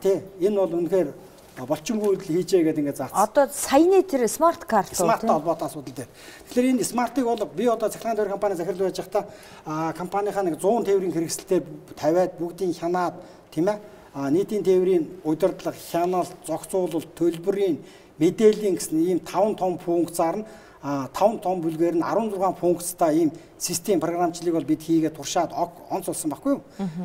H: тий энэ бол үнэхээр болчимгүй үйл хийжээ гэдэг ингээд заасан.
A: Одоо саяны тэр смарт карт тийм?
H: холбоотой асуудал дээр. Тэгэхээр энэ смартыг бол би одоо захиргааны тойрог компани захирал байж байхдаа компанийнхаа нэг 100 тээврийн хэрэгсэлтэй тавиад бүгдийн хянаад тийм ээ нийтийн тээврийн удирдлага, хяналт, зохицуулалт, төлбөрийн мэдээллийн гэсэн ийм 5 том функцаар нь а 5 том бүлгээр нь 16 функцтай ийм систем програмчлалыг бол бид хийгээд туршаад онц болсон байхгүй юу.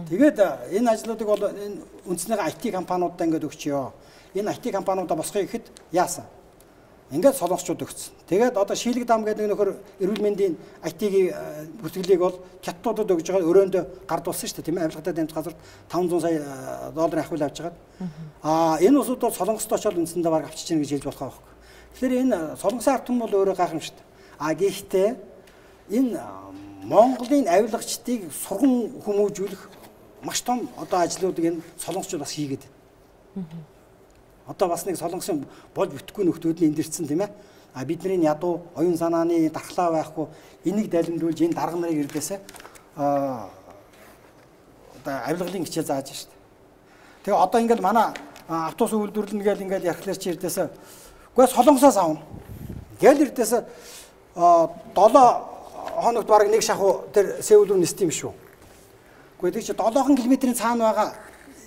H: Тэгээд энэ ажлуудыг бол энэ үндэснээ IT компаниудаа ингээд өгчөө. Энэ IT компаниудаа босгоё гэхэд яасан? Ингээд солонгосчууд өгсөн. Тэгээд одоо шийлэг дам гэдэг нөхөр эрүүл мэндийн IT-ийн бүртгэлийг бол хятадуудад өгж байгаа өрөөндөө гардуулсан шүү дээ тийм ээ авилгатай дамжих газар 500 сая э, долларын ахуйл авч байгаа. Аа энэ усуд бол солонгост очоод үндсэндээ баг авчиж гэнэ гэж хэлж болох байхгүй. Тэгэхээр энэ э, солонгосын ард түмэн бол өөрөө гайхамшигт. Аа гэхдээ энэ э, Монголын авилгачдыг сурган хүмүүжүүлэх маш том одоо ажлуудыг энэ солонгосчууд бас хийгээд байна. Одоо бас нэг солонгосын болж бүтэхгүй нөхдүүд нь эндэрсэн тийм ээ. А бидний ядуу оюун санааны дархлаа байхгүй энийг далимдуулж энэ дарга нарыг ирдээсээ а одоо авилгалын хичээл зааж штт. Тэгээ одоо ингээд манай автобус үйлдвэрлэнэ гэл ингээд ярихлаар чи ирдээсээ үгүй солонгосоос авна. Гэл ирдээсээ 7 хоногт баг нэг шахуу тэр Сеул руу нисдэм шүү. Гэхдээ тэг чи 7 км-ийн цаана байгаа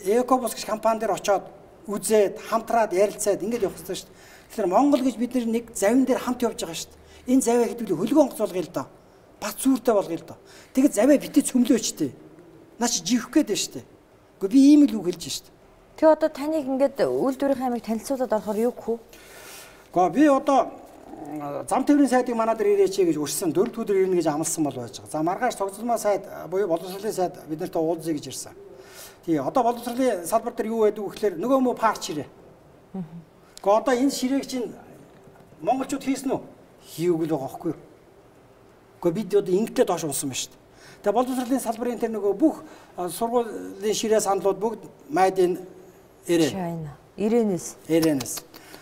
H: Экобус гэж компани дээр очоод үзээд хамтраад ярилцаад ингэж явах хэрэгтэй шүү дээ. Тэгэхээр Монгол гэж бид нэг завин дээр хамт явж байгаа шүү дээ. Энэ завиа хэдүүлээ хөлгөө онцолгоё л доо. Бат сүртэй болгоё л доо. Тэгээд завиа битээ цөмлөөч дээ. Наа чи живэх гээд байна шүү дээ. Гэхдээ би ийм л үг хэлж шүү дээ.
A: Тэгээ одоо таныг ингээд үйлдвэрийн аймаг танилцуулаад орохоор юу гэх вэ?
H: Гэхдээ би одоо зам тээврийн сайдыг манай дээр ирээч гэж өрсөн дөрөв өдөр ирнэ гэж амласан бол байж байгаа. За маргааш тогтолцоомоо сайд буюу боловсролын сайд бид нартай уулзъя гэж ирсэн. Тий одоо боловсролын салбар дээр юу байдаг вэ гэхээр нөгөө мө парк ширээ. Гэхдээ одоо энэ ширээг чинь монголчууд хийсэн үү? Хийвгүй л байгаа байхгүй юу? Гэхдээ бид одоо ингэдээ доош унсан байна шүү дээ. Тэгээ боловсролын салбарын тэр нөгөө бүх сургуулийн ширээ саналууд бүгд майдын ирээ.
A: China. Ирээнээс.
H: Ирэнэс.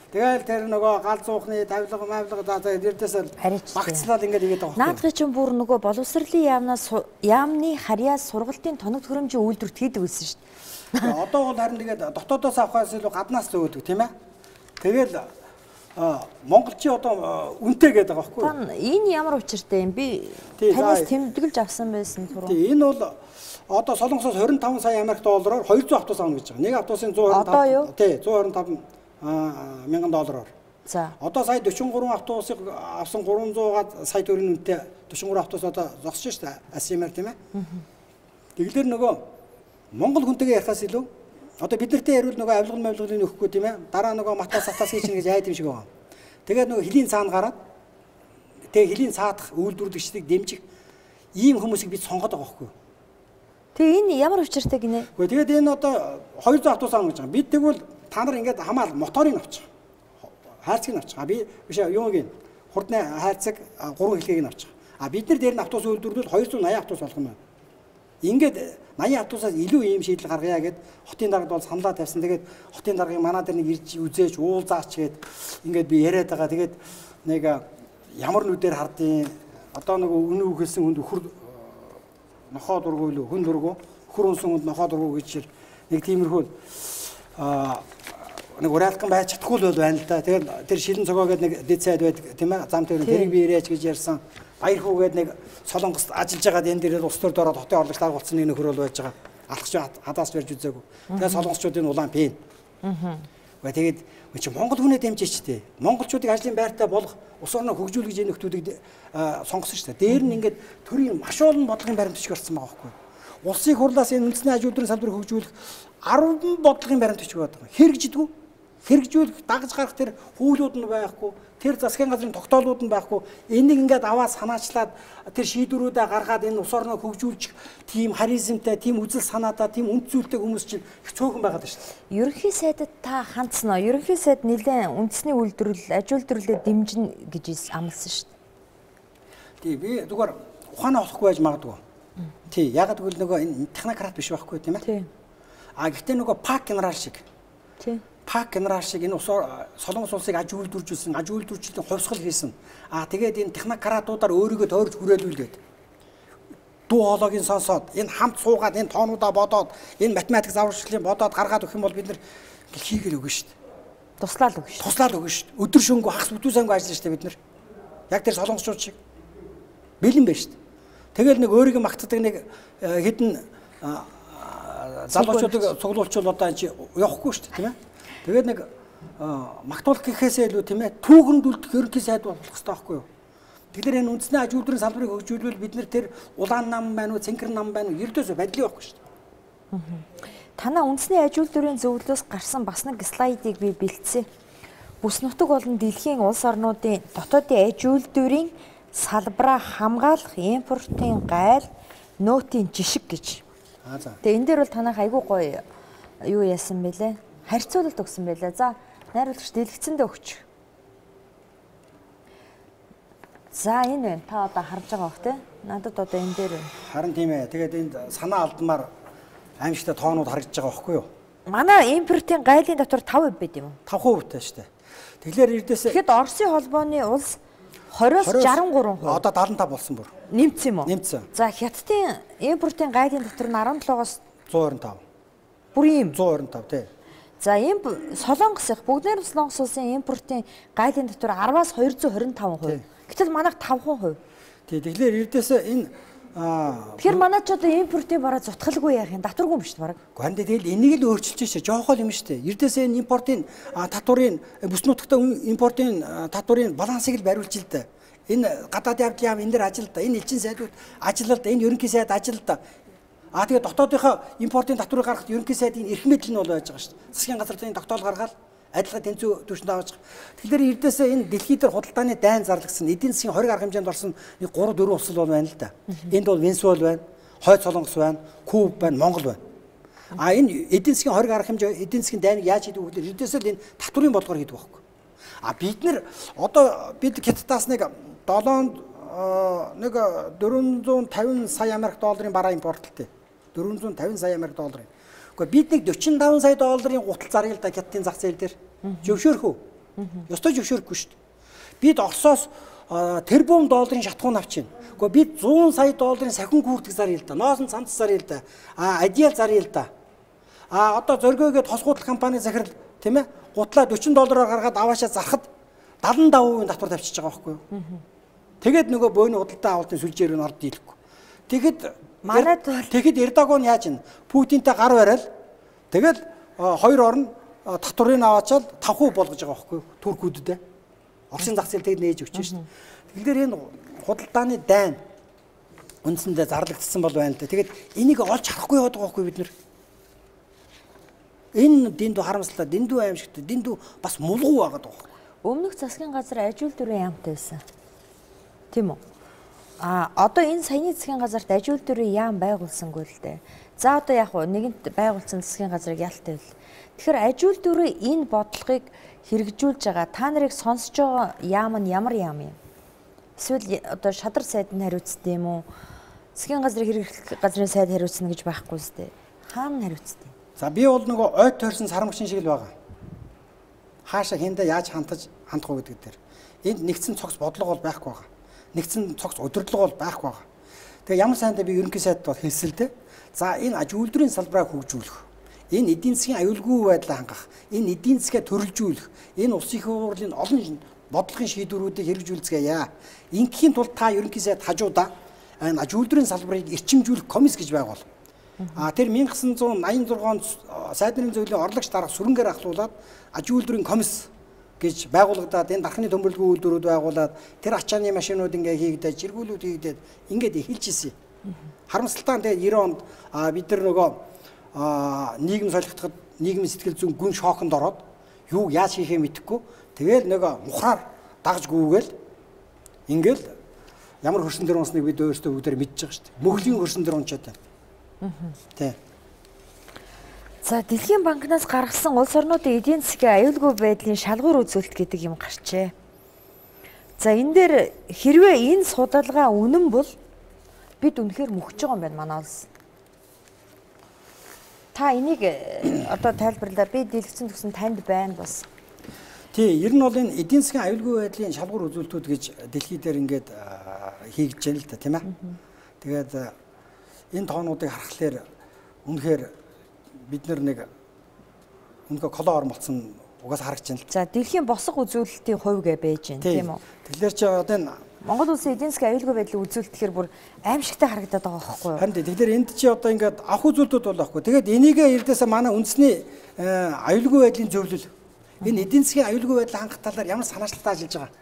H: Тэгэл тэр нөгөө гал зуухны тавилга мавлга за за
A: Арайч тийм.
H: багцлаад ингээд игээд байгаа.
A: Наадгын чинь бүр нөгөө боловсролын яамнаас яамны харьяас сургалтын тоног төхөөрөмжийн үйлдвэрт хийдэг байсан шүү дээ.
H: Одоо бол харин тэгээд дотоодоос авахаас илүү гаднаас зөөгдөг тийм ээ. Тэгэл а, монголчууд одоо а, үнэтэй гэдэг байгаа байхгүй.
A: Тан энэ ямар учиртай юм би танаас тэмдэглэж авсан байсан.
H: Тэгээ энэ бол одоо Солонгосоос 25 сая Америк доллараар 200 автобус авна гэж байгаа. Нэг автобусын 125
A: Одоо юу?
H: Тий 125 а, мянган доллараар.
A: За.
H: Одоо сая 43 автобусыг авсан 300-аад сая төгрөгийн үнэтэй 43 автобус одоо зогсож штэ Асимаар тийм ээ. Тэгэлэр нөгөө Монгол хүнтэйгээ ярихаас илүү одоо биднэртэй ярил нөгөө авилгын мавилгын нөхгүй тийм ээ. Дараа нөгөө матас сатас гэж нэг айд юм шиг байгаа. Тэгээд нөгөө хилийн цаана гараад тэгээ хилийн цаадах үйлдвэрлэгчдийг дэмжих ийм хүмүүсийг бид сонгоод байгаа юу?
A: Тэгээ энэ ямар учиртай гинэ?
H: Гэхдээ тэгээд энэ одоо 200 автобус авна гэж байгаа. Бид тэгвэл та нар ингээд хамаал моторыг авчих. Хайрцгийг авчих. А би биш юу гин хурдны хайрцаг 3 хэлхийг нь авчих. А бид нар дээр нь автобус үйлдвэрлэл 280 автобус болох юм байна. Ингээд 80 автобусаас илүү ийм шийдэл гаргая гэд хотын даргад бол саналаа тавьсан. Тэгээд хотын даргыг манаа дээр нэг ирж үзээч уулзаач гэд ингээд би яриад байгаа. Тэгээд нэг ямар нүдээр хардیں۔ Одоо нэг өнөө үхэлсэн хүнд өхөр нохоо дургуу илүү хүн дургуу хөр унсан хүнд нохоо дургуу гэж нэг тиймэрхүү нэг уриалган байж чадахгүй л байна л да. Тэгээд тэр шилэн цогоо гэдэг нэг дэд сайд байдаг тийм ээ. Зам дээр тэрийг би ирээч гэж ярьсан. Баяр хүү гэдэг нэг солонгост ажиллаж байгаад энэ дээр ус төр дороод хотын орлогч даргуулсан нэг нөхөр бол байж байгаа. Алхаж хадаас барьж үзээгүй. Тэгээд солонгосчуудын улаан пен. Аа. Тэгээд чи Монгол хүнээ дэмжиж тээ. Монголчуудыг ажлын байртаа болох ус орноо хөгжүүлэх гэж энэ нөхдүүдийг сонгосон шүү дээ. Дээр нь ингээд төрийн маш олон бодлогын баримтч гарсан байгаа байхгүй. Улсын хурлаас энэ үндэсний аж үйлдвэрийн салбарыг хөгжүүлэх 10 бодлогын баримтч байгаа. Хэрэгжидгүү хэрэгжүүлэх дагаж гарах тэр хуулиуд нь байхгүй тэр засгийн газрын тогтоолууд нь байхгүй энийг ингээд аваад санаачлаад тэр шийдвэрүүдээ гаргаад энэ ус орноо хөгжүүлчих тийм харизмтай тийм үзэл санаатай тийм үнд зүйлтэй хүмүүс чинь их цөөхөн байгаад байна шүү дээ.
A: Ерөнхий сайдад та хандсан уу? Ерөнхий сайд нэлээд үндэсний үйлдвэрлэл, аж үйлдвэрлэлээ дэмжинэ гэж амласан шүү дээ.
H: Тий би зүгээр ухаанаа олохгүй байж магадгүй. Тий ягаад гэвэл нөгөө энэ технократ биш байхгүй тийм ээ.
A: Тий.
H: А гэхдээ нөгөө пак генерал шиг
A: Тий.
H: пак генерал шиг энэ ус солонгос улсыг аж үйлдвэржүүлсэн, аж үйлдвэрчлэлийн хувьсгал хийсэн. Аа тэгээд энэ технократуудаар өөрийгөө тойрч хүрээлүүлээд дуу хоолойг нь сонсоод энэ хамт суугаад энэ тоонуудаа бодоод энэ математик завшлагын бодоод гаргаад өгөх юм бол бид нар хийгээл өгнө шүү дээ.
A: Туслаад өгч шүү.
H: Туслаад өгнө шүү. Өдөр шөнөгүй хагас бүтүү сангүй ажиллана шүү дээ бид нар. Яг тэр солонгосчууд шиг бэлэн байна шүү дээ. Тэгэл нэг өөрийгөө магтдаг нэг э, хідэн а, а, залуучуудыг цуглуулчвал одоо явахгүй шүү дээ тийм ээ. Тэгээд нэг магтуулах гэхээсээ илүү тийм ээ түүхэнд ерөнхий сайд болох хэрэгтэй байхгүй юу? Тэгэхээр энэ үндэсний аж үйлдвэрийн салбарыг хөгжүүлвэл бид нар тэр улаан нам байна уу, цэнхэр нам байна уу, ердөөсөө байдлын байхгүй шүү дээ.
A: Танаа үндэсний аж үйлдвэрийн зөвлөлөөс гарсан бас нэг слайдыг би бэлдсэн. Бүс нутаг болон дэлхийн улс орнуудын дотоодын аж үйлдвэрийн салбараа хамгаалах импортын гайл нөтийн жишг гэж. Тэгээ энэ дээр бол танах айгүй гоё юу яасан бэлээ? Харьцуулалт өгсөн бэлээ. За, найруулагч дэлгэцэндээ өгч. За, энэ байна. Та одоо харж байгаа бох тий? Надад одоо энэ дээр байна.
H: Харин тийм ээ. Тэгээд энд санаа алдмаар аимшигтай тоонууд харагдаж байгаа байхгүй юу?
A: Манай импортын гайлын дотор 5% байд юм уу?
H: 5% таа штэ. Тэгэхээр эрдээсээ
A: Тэгэхэд Оросын холбооны улс 20-оос 63%
H: одоо 75 болсон бүр.
A: Нэмсэн юм уу?
H: Нэмсэн.
A: За, Хятадын импортын гайлын дотор нь 17-оос
H: 125.
A: бүр ийм.
H: 125 тий.
A: За, имп Солонгос их бүгдээр Солонгос улсын импортын гайлын дотор 10-аас 225%. Гэтэл манайх 5%.
H: Тий. Тэгэхээр эрдээсээ энэ
A: Тэгэхээр манай ч одоо импортын бараа зутгалгүй яах юм татваргүй юм дээ бараг.
H: Гүн тэгэл энийг л өөрчилж шээ. Жоохол юм штэ. Эрдээсээ энэ импортын татварын бүс нутагта импортын татварын балансыг л бариулж ил да. Энэ гадаадын явдлын яам энэ дэр ажил да. Энэ элчин сайдууд ажил л да. Энэ ерөнхий сайд ажил да. А тэгээ дотоодынхоо импортын татварыг гаргахад ерөнхий сайдын эрх мэдэл нь бол байж байгаа шүү дээ. Засгийн газрын тогтоол гаргаад адилхан тэнцүү түвшинд аваач. Тэгэхээр эрдээсээ энэ дэлхий дээр худалдааны дайн зарлагдсан эдийн засгийн 20 гаруй хэмжээнд орсон нэг 3 4 улс бол байна л да. Энд бол Венесуэл байна, Хойд Солонгос байна, Куб байна, Монгол байна. А энэ эдийн засгийн 20 гаруй хэмжээ эдийн засгийн дайныг яаж хийдэг вэ гэхээр эрдээсээ л энэ татварын бодлогоор хийдэг байхгүй. А бид нэр одоо бид Хятадаас нэг 7 э, нэг 450 сая Америк долларын бараа импортлтэй. 450 сая Америк долларын. Гэхдээ бид нэг 45 сая долларын гутал заръя л да хятадын зах зээл дээр. Зөвшөөрөх үү? Ёстой зөвшөөрөхгүй шүү дээ. Бид Оросоос э, тэрбум долларын шатхуун авч байна. Гэхдээ бид 100 сая долларын сахин гүрдэг заръя л да. Ноосон цамц заръя л да. А адиал заръя л да. А одоо зоргиогээд хос гутал компани захирал тийм ээ гутлаа 40 доллараар гаргаад аваашаа зархад 75% татвар тавьчихж байгаа байхгүй юу? Тэгээд нөгөө бөөний худалдаа авалтын сүлжээр нь орд дийлэхгүй. Тэгэхэд
A: Манайд
H: тэгэхэд Эрдоган яаж ин Путинтэй гар барайл тэгэл а, хоёр орн а, татварыг аваачаал 5% болгож байгаа байхгүй юу? Туркүүдэд. Оросын зах зээл тэгэд нээж өгч шин. Тэгэхээр энэ худалдааны дайн үндсэндээ зарлагдсан бол байна л да. Тэгээд энийг олж харахгүй байгаа байхгүй бид нэр. Энэ дэндүү харамслаа, дэндүү аимшигтай, дэндүү бас мулгуу байгаад байгаа.
A: Өмнөх засгийн газар ажил дүрийн яамтай байсан. Тийм үү? А одоо энэ саяны засгийн газарт ажил дүрийн яам байгуулсангүй л дээ. За одоо яг уу нэгэнт байгуулсан засгийн газрыг ялтай бил. Тэгэхээр ажил дүрийн энэ бодлогыг хэрэгжүүлж байгаа та нарыг сонсож байгаа яам нь ямар яам юм? Эсвэл одоо шадар сайд нь хариуцдаг юм уу? Засгийн газрыг хэрэглэх газрын сайд хариуцна гэж байхгүй зү. Хаана хариуцдаг?
H: За би бол нөгөө ойд тойрсон сармагчин шиг л байгаа. Хаашаа хиндэ яаж хантаж хандах уу гэдэг дээр. Энд нэгдсэн цогц бодлого бол байхгүй байгаа. Нэгдсэн цогц удирдлага бол байхгүй байгаа. Тэгээ ямар сайндаа би ерөнхий сайд бол хэлсэн л дээ. За энэ аж үйлдвэрийн салбараа хөгжүүлэх. Энэ эдийн засгийн аюулгүй байдлаа хангах. Энэ эдийн засгаа төрөлжүүлэх. Энэ улсын их хурлын олон бодлогын шийдвэрүүдийг хэрэгжүүлцгээе. Ингийн тулд та ерөнхий сайд хажуудаа энэ аж үйлдвэрийн салбарыг эрчимжүүлэх комисс гэж байгуул. А тэр 1986 онд сайдны зөвлөлийн орлогч дарга сүрэнгээр ахлуулад аж үйлдвэрийн комисс гэж байгуулагдаад энэ дархны төмөрлөгийн үйлдвэрүүд байгуулад тэр ачааны машинууд ингээ хийгдэж, жиргүүлүүд хийгдээд ингээд эхэлж ирсэн. Харамсалтай нь тэгээд 90 онд бид нар нөгөө нийгэм солигдоход нийгмийн сэтгэл зүйн гүн шоконд ороод юу яаж хийхээ мэдэхгүй тэгээд нөгөө мухраар дагж гүүгээл ингээл ямар хөрсөн дээр унсныг бид өөрсдөө бүгдээр мэдчихэж байгаа шүү дээ. Мөхлийн хөрсөн дээр унчаад байна. Тий.
A: За Дэлхийн банкнаас гаргасан улс орнуудын эдийн засгийн аюулгүй байдлын шалгуур үзүүлэлт гэдэг юм гарчээ. За энэ дээр хэрвээ энэ судалгаа үнэн бол бид үнэхээр мөхөж байгаа юм байна манай улс. Та энийг э, одоо тайлбарлаа. Би дэлгэцэн төгсөн танд байна бас.
H: Тий, ер нь бол энэ эдийн засгийн аюулгүй байдлын шалгуур үзүүлэлтүүд гэж дэлхий дээр ингээд хийгдэж байна л да, тийм ээ. Тэгээд энэ тоонуудыг харахаар үнэхээр бид нэг үнэхээр колоо ормолцсон угаас харагдаж байна л.
A: За дэлхийн босго үзүүлэлтийн хувь гэ байж байна тийм үү?
H: Тэгэхээр чи одоо энэ
A: Монгол улсын эдийн засгийн аюулгүй байдлыг үзүүлдэхээр бүр аимшигтай харагдаад байгаа байхгүй юу?
H: харин тэгэхээр энд чи одоо ингээд авах үзүүлэлтүүд бол байхгүй. Тэгээд энийг эрдээсээ манай үндэсний э, аюулгүй байдлын зөвлөл энэ эдийн засгийн аюулгүй байдлыг хангах талаар ямар санаачлалтай ажиллаж байгаа.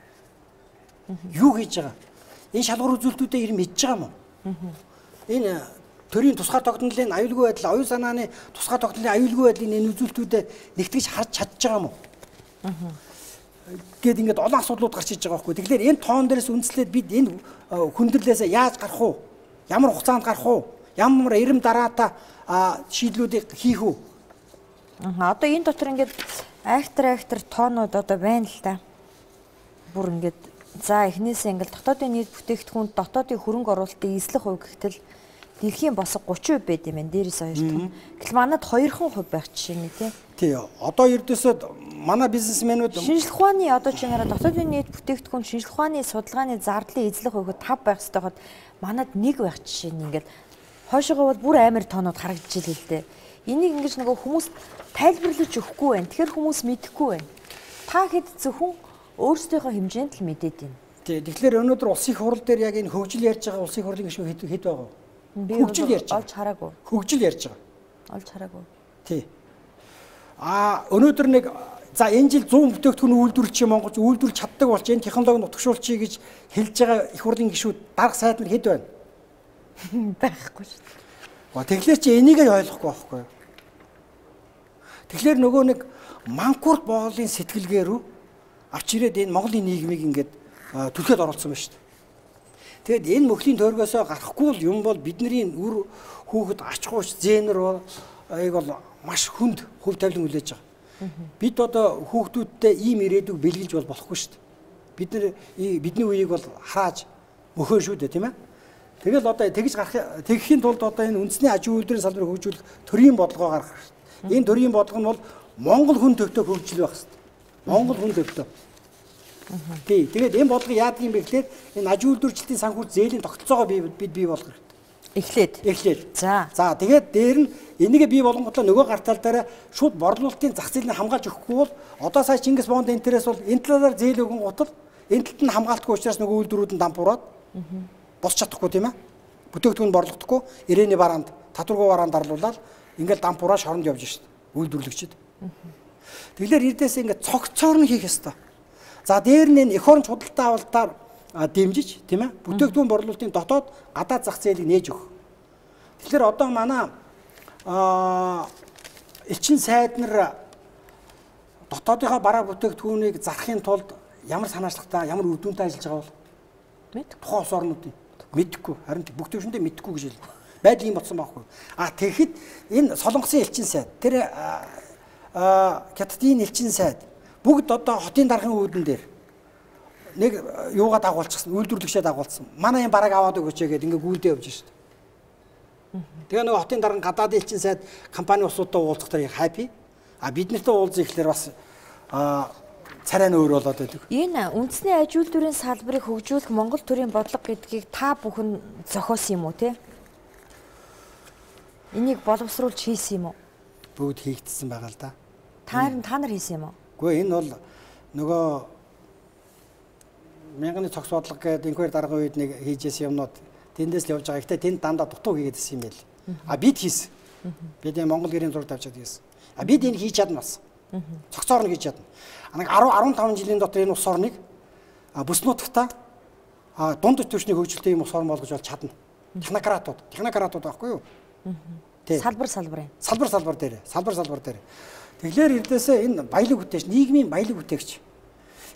H: Юу хийж байгаа? Энэ шалгуур үзүүлэлтүүдээ ер нь мэдж байгаа юм уу? Энэ төрийн тусгай тогтнолын аюулгүй байдал, оюун санааны тусгай тогтнолын аюулгүй байдлын энэ үзүүлэлтүүдээ нэгтгэж харж чадж байгаа юм уу? Гэт ингээд олон асуудлууд гарч иж байгаа байхгүй. Тэгэхээр энэ тоон дээрээс үндэслээд бид энэ э, хүндрэлээс яаж гарах уу? Ямар хугацаанд гарах уу? Ямар эрэм дараатаа а, шийдлүүдийг хийх үү?
A: Аа одоо энэ дотор ингээд айхтар айхтар тоонууд одоо байна л да. Бүр ингээд за эхнээсээ ингээд дотоодын нийт бүтээгдэхүүнд дотоодын хөрөнгө оруулалтын эзлэх хувь гэхтэл дэлхийн босго 30% байд юм байна. Дээрээс хоёр дахь. Гэтэл манад 2хан хувь байх жишээ нь тий.
H: Тий. Одоо ердөөсөө манай бизнесмэнүүд
A: Шинжлэх ухааны одоо чинаараа дотоодын нийт бүтээгдэхүүн шинжлэх ухааны судалгааны зардлын эзлэх хувьд 5 байх ёстой хад манад 1 байх жишээ нь ингээд хойшоогоо бол бүр амар тоонууд харагдаж ил л дээ. Энийг ингэж нөгөө хүмүүс тайлбарлаж өгөхгүй байна. Тэгэхээр хүмүүс мэдэхгүй байна. Та хэд зөвхөн өөрсдийнхөө хэмжээнд л мэдээд байна.
H: тий. Тэгэхээр өнөөдөр улсын их хурл дээр яг энэ хөгжил ярьж байгаа улсын хурлын гишүүн хэд хэд байгаа вэ?
A: Би
H: Хөгжил ярьж
A: олж хараагүй.
H: Хөгжил ярьж байгаа.
A: Олж хараагүй.
H: Тий. А өнөөдөр нэг за энэ жил 100 бүтээгдэхүүн үйлдвэрлэж Монголч үйлдвэрлэж чаддаг болж энэ технологи нутагшуулчих гэж хэлж байгаа их хурлын гишүүд дарга сайд нар хэд байна?
A: Байхгүй шүү дээ.
H: Тэгэхээр чи энийг ойлгохгүй байхгүй юу? Тэгэхээр нөгөө нэг манкурт боолын сэтгэлгээ рүү авч ирээд энэ Монголын нийгмийг ингээд түлхээд оруулсан байна шүү дээ. Тэгэд энэ мөхлийн тойргоосоо гарахгүй л юм бол бидний үр хүүхэд ач хууч зээнэр бол аяг бол маш хүнд хөв тавилан хүлээж байгаа. Бид одоо хүүхдүүдтэй ийм ирээдүг бэлгэлж бол болохгүй шүү дээ. Бид нар бидний үеийг бол харааж мөхөө шүү дээ тийм ээ. Тэгэл одоо тэгж гарах тэгэхийн тулд одоо энэ үндэсний аж үйлдвэрийн салбарыг хөгжүүлэх төрийн бодлогоо гаргах хэрэгтэй. Энэ төрийн бодлого нь бол Монгол хүн төвтэй хөгжил байх хэрэгтэй. Монгол хүн төвтэй. Тий. Тэгээд энэ бодлого яадаг юм бэ гэхээр энэ аж үйлдвэрчлэлтийн санхүү зээлийн тогтолцоогоо бий бид бий болгох хэрэгтэй.
A: Эхлээд.
H: Эхлээд.
A: За.
H: За тэгээд дээр нь энийг бий болгонготлоо нөгөө гар тал дээр шууд борлуулалтын зах зээлийг хамгаалж өгөхгүй бол одоо сая Чингис Бонд интерес бол энэ талаар зээл өгөн гутал энэ талд нь хамгаалтгүй учраас нөгөө үйлдвэрүүд нь дампуураад босч чадахгүй тийм ээ. Бүтээгдэхүүн борлогдохгүй ирээний бараанд татваргүй бараанд дарлуулаад ингээл дампуураа шоронд явж шít. Үйлдвэрлэгчид. Тэгэхээр эрдээсээ ингээд цогцоор нь хийх ёстой. За дээр нь энэ эх оронч худалдаа авалтаар дэмжиж тийм ээ бүтээгдэхүүн борлуулалтын дотоод гадаад зах зээлийг нээж өгөх. Тэгэхээр одоо манай аа элчин сайд нар дотоодынхаа бараа бүтээгдэхүүнийг зарахын тулд ямар санаачлагтай ямар үр дүнтэй ажиллаж байгаа бол
A: Мэд.
H: тухайн улс орнуудын мэдхгүй харин бүх төвшөндөө мэдхгүй гэж хэл. Байдал юм болсон байхгүй. А тэгэхэд энэ солонгосын элчин сайд тэр аа хятадын элчин сайд бүгд одоо хотын даргын үүдэн дээр нэг юугаа дагуулчихсан үйлдвэрлэгчээ дагуулсан. Манай юм бараг аваад өгөөч гэдэг ингээ гүйлдэ явж шít. Тэгээ нөгөө хотын дарган гадаадын элчин сайд компани усуудтай уулзахдаа хаппи. А бид нартай уулзах ихлээр бас аа царай нь өөр болоод байдаг.
A: Энэ үндэсний аж үйлдвэрийн салбарыг хөгжүүлэх Монгол төрийн бодлого гэдгийг та бүхэн зохиосон юм уу те? Энийг боловсруулж хийсэн юм уу?
H: Бүгд хийгдсэн байгаа л да.
A: Та нар та нар хийсэн юм уу?
H: Гэхдээ энэ бол нөгөө мянганы цогц бодлого гэдэг инхээр даргын үед нэг хийжсэн юмнууд тэндээс л явж байгаа. Гэхдээ тэнд дандаа дутуу хийгээдсэн юм байл. А бид хийсэн. Бид энэ Монгол гэрийн зураг тавьчаад хийсэн. А бид энэ хийж чадна бас. Цогцоор нь хийж чадна. А нэг 10 15 жилийн дотор энэ ус орныг бүс нутагта дунд төвчний хөгжилтэй юм ус орн болгож бол чадна. Технократууд, технократууд байхгүй юу? Тий.
A: Салбар салбарын.
H: Салбар салбар дээр, салбар салбар дээр. Тэгэхээр эрдээсээ энэ баялаг бүтээгч, нийгмийн баялаг бүтээгч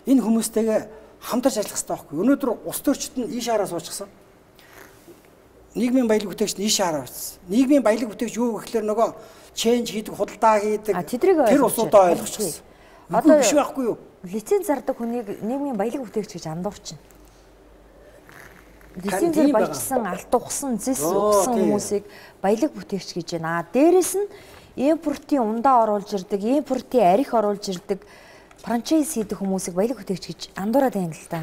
H: энэ хүмүүстэйгээ хамтарч ажиллах хэрэгтэй байхгүй. Өнөөдөр ус төрчд нь ийш хараа суучихсан. Нийгмийн баялаг бүтээгч нь ийш хараа очсон. Нийгмийн баялаг бүтээгч юу гэхээр нөгөө ченж хийдэг, худалдаа хийдэг. Тэр усудаа ойлгочихсон.
A: Одоо-
H: биш байхгүй юу?
A: Лиценз зардаг хүнийг нийгмийн баялаг бүтээгч гэж андуурчин.
H: Харин
A: Лицензээр баяжсан, алт ухсан, зэс ухсан хүмүүсийг баялаг бүтээгч гэж байна. А дээрэс нь импортын ундаа оруулж ирдэг, импортын арих оруулж ирдэг франчайз хийдэг хүмүүсийг баялаг бүтээгч гэж андуураад байна л да.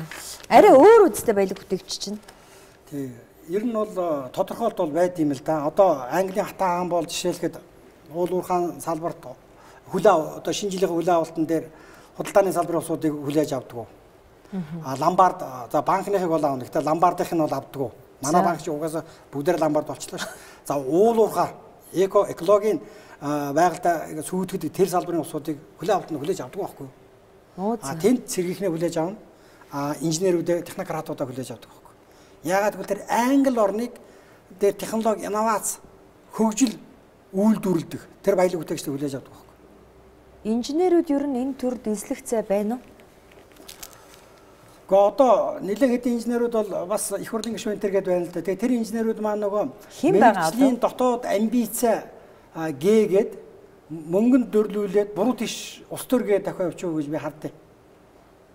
A: Арай өөр үстэй баялаг бүтээгч чинь.
H: Тий. Ер нь бол э, тодорхойлт бол байд юм л да. Одоо Английн хатаа хаан бол жишээлхэд уул уурхаан салбарт хүлээ одоо шинэ жилийн хүлээ авалтан дээр худалдааны салбарын усуудыг хүлээж авдаг. А ламбард за банкныхыг бол аавна. Гэхдээ ламбардынх нь бол авдаг. Манай банк чи угаасаа бүгдээр ламбард болчихлоо шүү. За уул уурхаа эко экологийн а, байгальтай сүйтгэдэг тэр салбарын усуудыг хүлээ авалтанд хүлээж авдаг байхгүй юу?
A: Оо
H: А
A: за.
H: тэнд сэргийхнээ хүлээж авна. А инженерүүдээ технократуудаа хүлээж авдаг байхгүй. Яагаад гэвэл тэр англи орныг дээр технологи, инновац, хөгжил үйлдвэрлэдэг тэр баялаг бүтээгчдийг хүлээж авдаг байхгүй.
A: Инженерүүд ер нь энэ төр дэнслэх цай байна уу?
H: Гэхдээ одоо нэлээд хэдийн инженерүүд бол бас их хурлын гишүүн энэ гэдэг байна л да. Тэгээ тэр инженерүүд маань нөгөө мэрэгжлийн дотоод амбиц гээгээд мөнгөнд дөрлүүлээд буруу тийш ус төргээ дахиад явчих уу гэж би харддаг.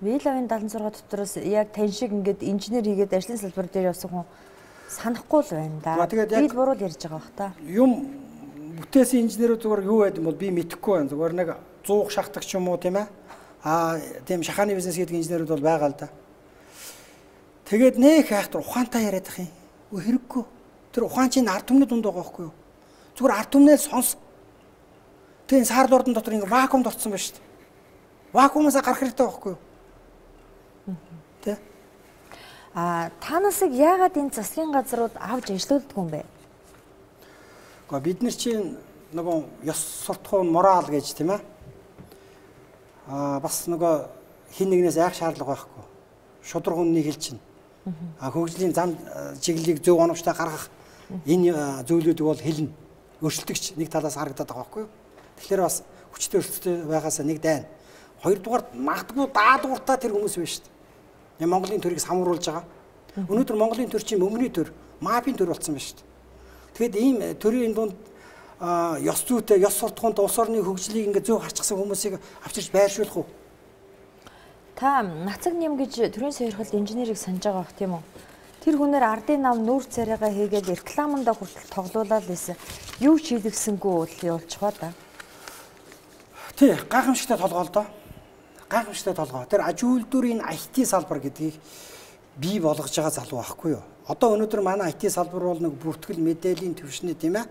A: Вилавын 76 дотроос яг тань шиг ингээд инженер хийгээд ажлын салбар дээр явсан хүн санахгүй л байна да. Би буруу л ярьж байгаа бах та.
H: юм бүтээсэн инженерүүд зүгээр юу байд юм бол би мэдэхгүй байна. Зүгээр нэг 100 шахтагч юм уу тийм ээ? Аа тийм шахааны бизнес гэдэг инженерүүд бол байгаа л да. Тэгээд нэх хайхтар ухаантай яриад ах юм. Үгүй хэрэггүй. Тэр ухаан чинь ард түмний дунд байгаа байхгүй юу? Зүгээр ард түмнээ сонс. Тэгээ сар дурдан дотор ингээ вакуумд орцсон байна шүү дээ. Вакуумаас гарах хэрэгтэй байхгүй юу? Тэ?
A: А та насыг яагаад энэ засгийн газрууд авч ажилуулдаг юм бэ?
H: Гэхдээ бид нар чинь нөгөө ёс суртахуун морал гэж тийм ээ. Аа бас нөгөө хин нэгнээс айх шаардлага байхгүй. Шудраг үннийг хэл чинь. Аа хөгжлийн зам э, чиглэлийг зөв оновчтой гаргах энэ э, зүйлүүдийг бол хэлнэ. Өршөлтөгч нэг талаас харагдаад байгаа байхгүй юу? Тэгэхээр бас хүчтэй өрсөлдөй байгаасаа нэг дайна. Хоёрдугаар магадгүй даадгууртаа тэр хүмүүс байна шүү дээ. Монголын төрийг самруулж байгаа. Өнөөдөр Монголын төр чинь мөнгөний төр, мафийн төр болсон байна шүү дээ. Тэгэхэд ийм төрийн дунд ёс зүйтэй, ёс суртахуунт улс орны хөгжлийг ингээд зөв харчихсан хүмүүсийг авчирч байршуулах уу?
A: Та нацаг нэм гэж төрийн сойрхолд инженерийг санаж байгаа бох тийм үү? Тэр хүнээр ардын нам нүүр царайгаа хийгээд рекламанда хүртэл тоглуулаад байсан. Юу шийдэгсэнгүү бол явуулчих ба да.
H: Тий, гайхамшигтай толгоо л доо. Гайхамшигтай толгоо. Тэр аж үйлдвэрийн IT салбар гэдгийг бий болгож байгаа залуу байхгүй юу? Одоо өнөөдөр манай IT салбар бол нэг бүртгэл мэдээллийн төвшнээ тийм ээ.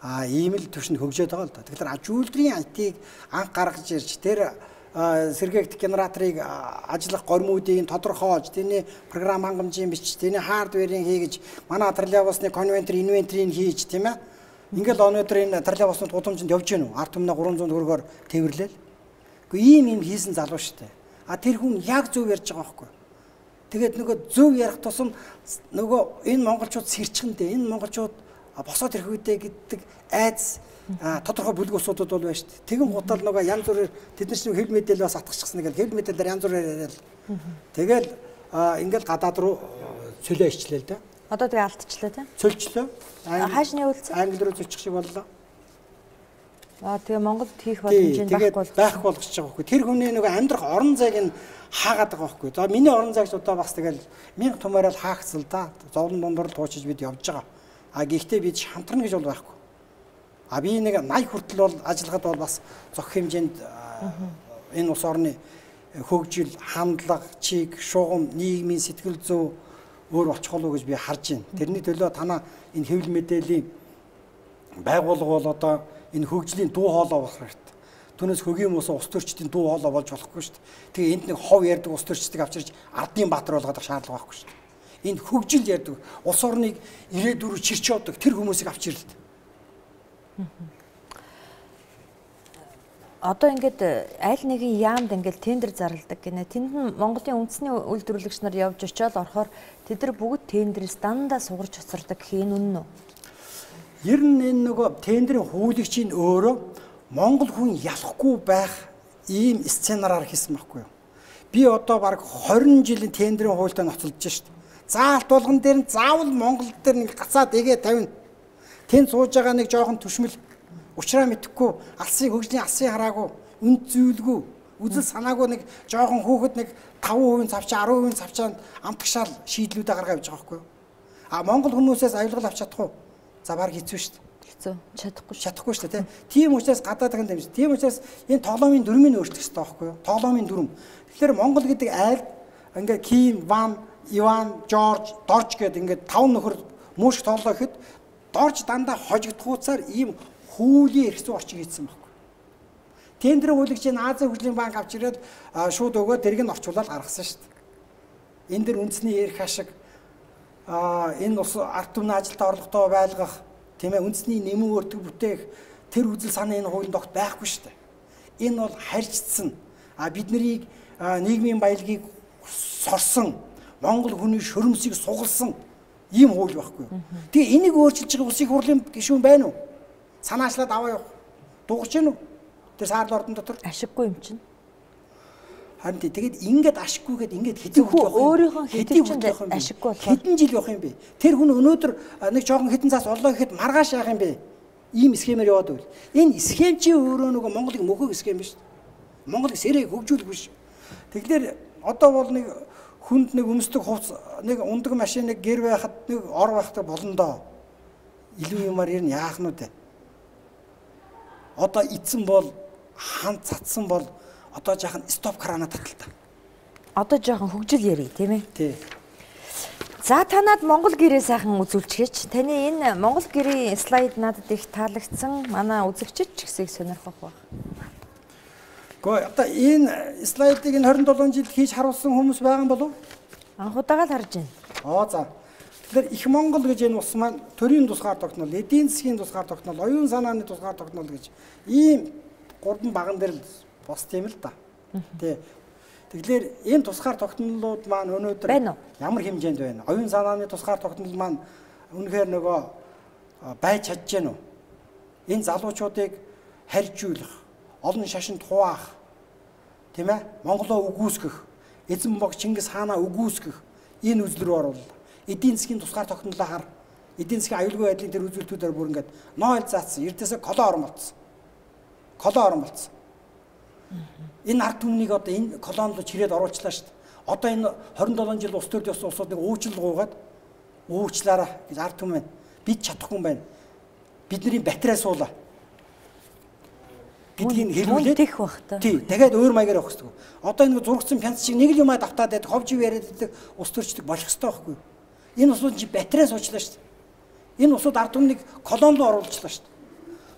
H: А ийм л төвшөнд хөгжөөд байгаа л да. Тэгэхээр аж үйлдвэрийн IT-г анх гаргаж ирж тэр сэргээгт генераторыг ажиллах гормуудыг тодорхойлж тэрний програм хангамжийн бичиж тэрний хардверийг хийгэж манай троллейбусны конвентер инвентрийг хийж тийм ээ. Ингээл өнөөдөр энэ троллейбусны тутамжинд явж гэнэ үү ард түмнээ 300 төгрөгөөр тээвэрлээл үгүй ийм ийм хийсэн залуу штэ а тэр хүн яг зөв ярьж байгаа байхгүй. Тэгээд нөгөө зөв ярих тусам нөгөө энэ монголчууд сэрчгэндээ энэ монголчууд босоод ирэх үедээ гэдэг айдас тодорхой бүлэг усуудад бол байна шүү дээ. Тэгэн гутал нөгөө янз бүрээр тэд нар чинь хэл мэдээлэл бас атгахчихсан нэг хэл мэдээлэлээр янз бүрээр яриад. Тэгэл ингээл гадаад руу цөлөө ичлээ л дээ.
A: Одоо тэгээ алдчихлаа тийм.
H: Цөлчлөө.
A: Хааш нь явуулсан?
H: Англи руу зөчих шиг боллоо.
A: Аа тэгээ Монголд хийх боломж нь байхгүй бол
H: байхгүй болгож байгаа байхгүй. Тэр хүний нөгөө амьдрах орон зайг нь хаагаад байгаа байхгүй. За миний орон зайг одоо бас тэгэл мянга тумаараа хаагцал да. Зовлон дундор туучиж бид явж байгаа. А гэхдээ бид шантарна гэж бол байхгүй. А би нэг 80 хүртэл бол ажиллахад бол бас зөх хэмжээнд энэ улс орны хөгжил, хандлага, чиг, шугам, нийгмийн сэтгэл зүй өөр очих болов гэж би харж байна. Тэрний төлөө танаа энэ хэвлэл мэдээллийн байгууллага бол одоо энэ хөгжлийн дуу хоолой болох хэрэгтэй. Түүнээс хөгийн мус ус төрчдийн дуу хоолой болж болохгүй шүү дээ. Тэгээ энд нэг хов ярддаг ус төрчдийг авчирч ардын баатар болгоод шаардлага байхгүй шүү дээ. Энд хөгжил ярддаг улс орныг ирээдүрөө чирч явдаг тэр хүмүүсийг авчирлаа.
A: Одоо ингээд аль нэгэн яамд ингээд тендер зарладаг гинэ. Тэнд нь Монголын үндэсний үйлдвэрлэгч нар явж очиод орохоор тэд нар бүгд тендерээс дандаа сугарч хоцордог хийн үнэн үү?
H: Ер нь энэ нөгөө тендерийн хуулигчийн өөрөө Монгол хүн ялахгүй байх ийм сценараар хийсэн байхгүй юу? Би одоо баг 20 жилийн тендерийн хуультай ноцолж шít. Заалт болгон дээр нь заавал Монгол дээр нэг гацаад эгээ тавина Тэнд сууж байгаа нэг жоохон төшмөл уучраа мэдхгүй алсын хөгжлийн алсын хараагүй үнд зүйлгүй үзэл санаагүй нэг жоохон хүүхэд нэг 5% цавчаа 10% цавчаанд амтгшаал шийдлүүдэ гаргаа явж байгаа байхгүй юу? А Монгол хүмүүсээс аюулгал авч чадах уу? За баг хэцүү шүү дээ.
A: Хэцүү. Чадахгүй.
H: Чадахгүй шүү дээ, тийм учраас гадаад гэн дэмж. Тийм учраас энэ тоглоомын дүрмийг өөрчлөх хэрэгтэй байхгүй юу? Тоглоомын дүрм. Тэгэхээр Монгол гэдэг айл ингээ Ким, Ван, Иван, Жорж, Дорж гэдэг ингээ тав нөхөр мууш тоглоо гэхэд дорж дандаа хожигдхуuцаар ийм хуулийн эрх зүйн орчиг хийсэн байхгүй. Тендер хуулагчийн Азийн хөгжлийн банк авч ирээд шууд өгөө дэрэг нь орчуулаад гаргасан шүү дээ. Энэ дэр үндэсний эрх ашиг энэ ус ард түмний ажилд орлоготой байлгах тийм ээ үндэсний нэмэн өртөг бүтээх тэр үзэл санаа энэ хуулийн тогт байхгүй шүү дээ. Энэ бол харьцсан а бид нарыг нийгмийн баялагийг сорсон Монгол хүний шөрөмсийг сугалсан Ийм хууль байхгүй? Тэгээ энийг өөрчилж байгаа улсын хурлын гишүүн байна уу? Санаачлаад аваа явах. Дуурч гэнэ үү? Тэр саарл ордон дотор
A: ашиггүй юм чинь.
H: Харин тэгээд ингээд ашиггүйгээд ингээд хэдэн
A: хүү өөрийнхөө чинь ашиггүй
H: болох хэдэн жил явах юм бэ? Тэр хүн өнөөдөр нэг жоохон хэдэн цаас орлоо гэхэд маргааш яах юм бэ? Ийм схемээр яваад байвал энэ схем чи өөрөө нөгөө Монголыг мөхөг схем биш. Монголыг сэрэг хөгжүүлэх биш. Тэгэхээр одоо бол нэг хүнд нэг өмсдөг хувц нэг ундаг машиныг гэр байхад нэг ор байхтай болондоо илүү юмар ер нь яах нь үү одоо эцэн бол хан цацсан бол одоо жаахан стоп крана таталтай
A: одоо жоохон хөгжил ярий тийм ээ
H: тий
A: За танад Монгол гэрээ сайхан үзүүлчихээч. Таны энэ Монгол гэрийн слайд надад их таалагдсан. Манай үзэгчид ч ихсийг сонирхох баг.
H: Гэхдээ одоо энэ слайдыг энэ 27 жил хийж харуулсан хүмүүс байгаа юм болов уу?
A: Анхудаага л харж байна.
H: Оо за. Тэгэхээр их Монгол гэж энэ ус маань төрийн тусгаар тогтнол, эдийн засгийн тусгаар тогтнол, оюун санааны тусгаар тогтнол гэж ийм гурван баган дээр л бос тийм л да. Тэ. Тэгэхээр энэ тусгаар тогтнолууд маань өнөөдөр ямар хэмжээнд байна? Оюун санааны тусгаар тогтнол маань үнэхээр нөгөө байж чадж гэнэ үү? Энэ залуучуудыг харьжуулах олон шашинд хуваах тийм ээ Монголоо үгүйсгэх эзэн бог Чингис хаанаа үгүйсгэх энэ үзэл рүү оруулаа. Эдийн засгийн тусгаар тогтнолоо хар эдийн засгийн аюулгүй байдлын тэр үзүүлэлтүүдээр бүр ингээд нойл заасан эрдээсээ колон орон болцсон. Колон орон болцсон. Энэ ард түмнийг одоо энэ колонлоо чирээд оруулчлаа шүү дээ. Одоо энэ 27 жил ус төрд явсан улсуудыг уучлал гуугаад уучлаарай гэж ард түмэн бид чадахгүй юм байна. Бидний батарей суулаа. Гэдгийг хэлүүлээд
A: тех бах та.
H: Тий, дахиад өөр маягаар явах хэрэгтэй. Одоо энэ зургцсан пянц шиг нэг л юмаа давтаад байдаг, ховж ив яриад байдаг, ус төрчдөг болох хэрэгтэй байхгүй юу? Энэ усууд чи батарей суучлаа шүү дээ. Энэ усууд ард түмнийг колонд оруулчлаа шүү дээ.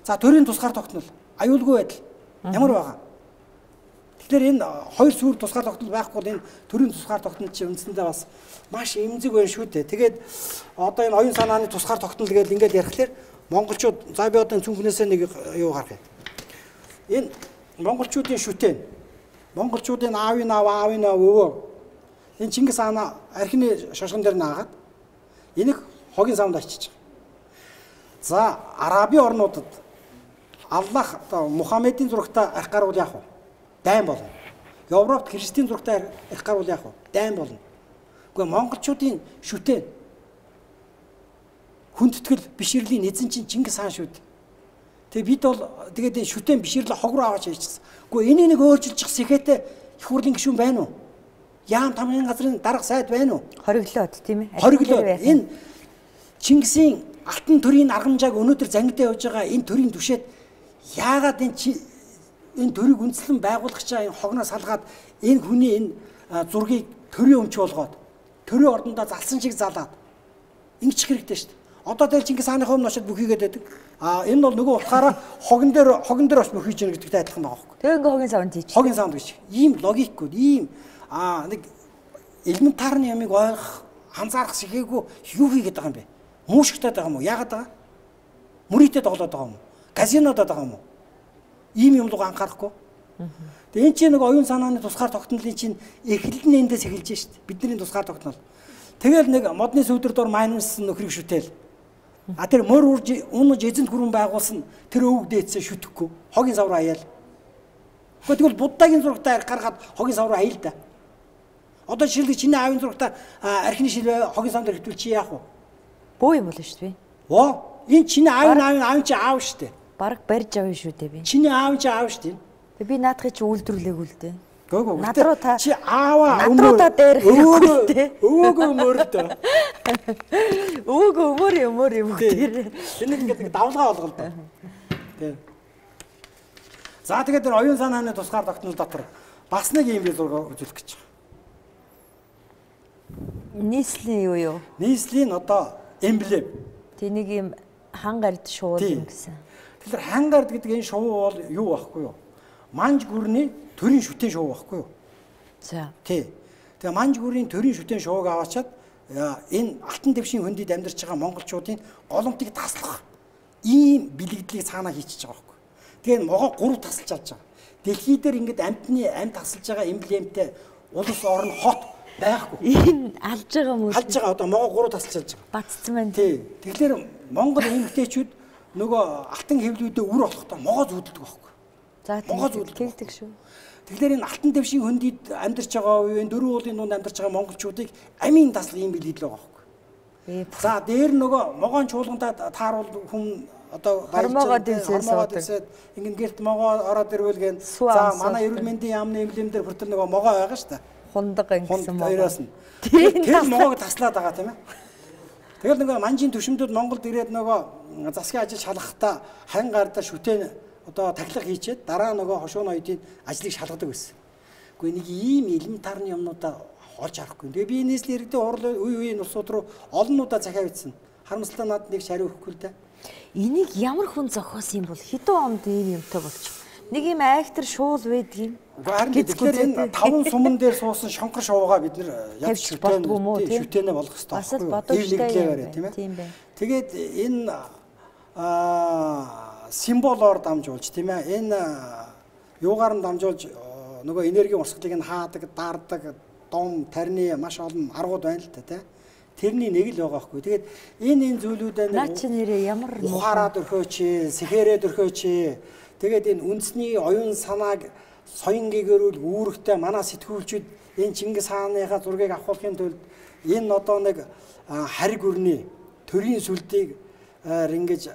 H: За төрийн тусгаар тогтнол, аюулгүй байдал ямар байгаа? Тэгэхээр энэ хоёр сүр тусгаар тогтнол байхгүй бол энэ төрийн тусгаар тогтнол чи үндсэндээ бас маш эмзэг байна шүү дээ. Тэгээд одоо энэ оюун санааны тусгаар тогтнол гэж ингээд ярихлаар монголчууд за би одоо цүнхнээсээ нэг юу гаргая. Энэ монголчуудын шүтэн. Монголчуудын аавын аав, аавын аав өвөө. Энэ Чингис хаана архины шошгон дээр наагаад энийг хогийн самд ачиж байгаа. За Арабын орнуудад Аллах одоо Мухаммедийн зурагтаа арх гарвал яах вэ? Дайн болно. Европт христийн зурагтаа арх гарвал яах вэ? Дайн болно. Гэхдээ монголчуудын шүтэн хүндэтгэл биширлийн эзэн чинь Чингис хаан шүү дээ. Тэгээ бид бол тэгээд шүтэн биширлээ хог руу аваач хийчихсэн. Гэхдээ энийг нэг өөрчилчих сэхэтэй их хурлын гишүүн байна уу? Яам тамгын газрын дарга сайд байна уу?
A: Хориглоод тийм ээ.
H: Хориглоо энэ Чингисийн алтан төрийн аргамжааг өнөөдөр зангидаа явж байгаа энэ төрийн түшээд яагаад энэ энэ төрийг үндэслэн байгуулагчаа энэ хогноос салгаад энэ хүний энэ зургийг төрийн өмч болгоод төрийн ордондоо залсан шиг залаад ингэчих хэрэгтэй шүү дээ. Одоо тэгэл Чингис хааны хувь ношод бүхийгээд байдаг. А энэ бол нөгөө утгаараа хогон дээр хогон дээр бас бүхийж гэнэ гэдэгтэй адилхан байгаа байхгүй.
A: Тэгээ ингээ хогийн савнд хийж.
H: Хогийн саунд гэж. Ийм логикгүй, ийм аа нэг элементарны ямыг ойлгох, анзаарах шигээгүй юу хийгээд байгаа юм бэ? Муушигтаад байгаа юм уу? Яагаад байгаа? Мөрийтэй тоглоод байгаа юм уу? Казинодод байгаа юм уу? Ийм юм руу анхаарахгүй. Тэгээ энэ чинь нэг оюун санааны тусгаар тогтнолын чинь эхлэл нь эндээс эхэлж шít. Бидний тусгаар тогтнол. Тэгэл нэг модны сүудэр дор майнус нөхрийг шүтэл. А тэр мөр урж унаж эзэнт хүрэн байгуулсан тэр өвөг дээдсээ шүтгэхгүй. Хогийн савраа аяал. Гэхдээ тэгвэл буддагийн зурагтаа гаргаад хогийн савраа аял да. Одоо жишээлбэл чиний аавын зурагтаа архины шилбэ хогийн савд хэвтүүл чи яах вэ?
A: Бөө юм болно шүү дээ.
H: Оо энэ чиний аавын аавын аавын чи аав шүү дээ.
A: Бараг барьж авна шүү дээ би.
H: Чиний аав чи аав шүү дээ.
A: Би наадхыг чи үйлдвэрлэегүй л дээ.
H: Гөөгөө.
A: Над руу та-
H: чи аава
A: над руу та дээр дээ.
H: Өвөөгөө мөрд.
A: Өвөг өмөр өмөр юм дээр.
H: Энэ ингээд нэг давлгаа доо. Тийм. За тэгээд тэр оюун санааны тусгаар тогтнол дотор бас нэг юм би зураг үзүүлэх гэж байна.
A: Нийслэлийн юу юу?
H: Нийслэлийн одоо эмблем.
A: Тэ нэг юм хан гард шуул юм гэсэн.
H: Тэгэхээр хангард гэдэг энэ шувуу бол юу байхгүй юу? Манж гүрний төрийн шүтэн шувуу байхгүй юу?
A: За.
H: Тий. Тэгээ манж гүрийн төрийн шүтэн шууг аваачаад яа, энэ алтан дэвшийн хөндөд амьдарч байгаа монголчуудын голомтыг таслах ийм бэлэгдлийг цаанаа хийчихэж байгаа байхгүй. Тэгээ могоо гурав тасалж авч байгаа. Дэлхий дээр ингээд амьтны амьд тасалж байгаа эмблемтэй улс орн хот байхгүй.
A: Энэ алж байгаа юм уу?
H: Халж байгаа одоо могоо гурав тасалж авч байгаа.
A: Бацсан байна.
H: Тий. Тэгэхээр Монгол эмэгтэйчүүд нөгөө алтан хэвлүүдээ үр болохдоо могоо зүудэлдэг байхгүй.
A: За тийм
H: зүйл.
A: тэгдэг шүү.
H: Тэгэхээр энэ алтан дэвшийн хөндөд амьдарч байгаа үеийн дөрвөн уулын дунд амьдарч байгаа монголчуудыг амийн таслах юм билээ байгаа байхгүй.
A: Ээ
H: За дээр нөгөө могоон чуулгантаа тааруул хүн одоо
A: Хормоогоо
H: дэвсээд ингэн гэрт могоо ороод ирвэл гэн за манай эрүүл мэндийн яамны эмблем дээр хүртэл нөгөө могоо байгаа шүү дээ.
A: хундаг
H: Хунд
A: ингэсэн. Тийм,
H: Тэр могоог таслаад байгаа тийм ээ. Тэгэл нөгөө манжийн төвшмөдөд Монголд ирээд нөгөө засгийн ажил шалгахтаа хань гардаа шүтэн одоо тахилга хийчээд дараа нөгөө хошуун оюутын ажлыг шалгадаг байсан. Гэхдээ нэг ийм элементарны юмнуудаа олж харахгүй. Тэгээ би нийслэл иргэдийн урал үе үеийн усууд руу олоннуудаа захиавдсан. Харамсалтай надад нэг шариу өгөхгүй л дээ.
A: Энийг ямар хүн зохиосон юм бол хэдэн онд ийм юмтай болчих. Нэг юм айхтар шуул Гиз
H: тэгэхээр энэ таван суман дээр суусан шонгор шувуугаа бид нэр яг
A: тийм?
H: шүтэнэ болгох хэрэгтэй.
A: Бас л
H: Ив нэглээ
A: юм байна.
H: Тийм
A: байна.
H: Тэгээд энэ аа символоор дамжуулж тийм ээ энэ аа, юугаар нь дамжуулж нөгөө энергийн урсгалыг нь хаадаг, даардаг, дом, тарины маш олон аргууд байна л та тийм. Тэрний нэг л байгаа хгүй. Тэгээд энэ энэ зүйлүүдээ
A: Наа чи нэрээ ямар
H: ухаарад өрхөөч, сэхээрээд өрхөөч. Тэгээд энэ үндэсний оюун санааг соён гээгэрүүл үүрэгтэй манай сэтгүүлчид энэ Чингис хааныхаа зургийг авахын тулд энэ одоо нэг хариг өрний төрийн сүлдийг ингэж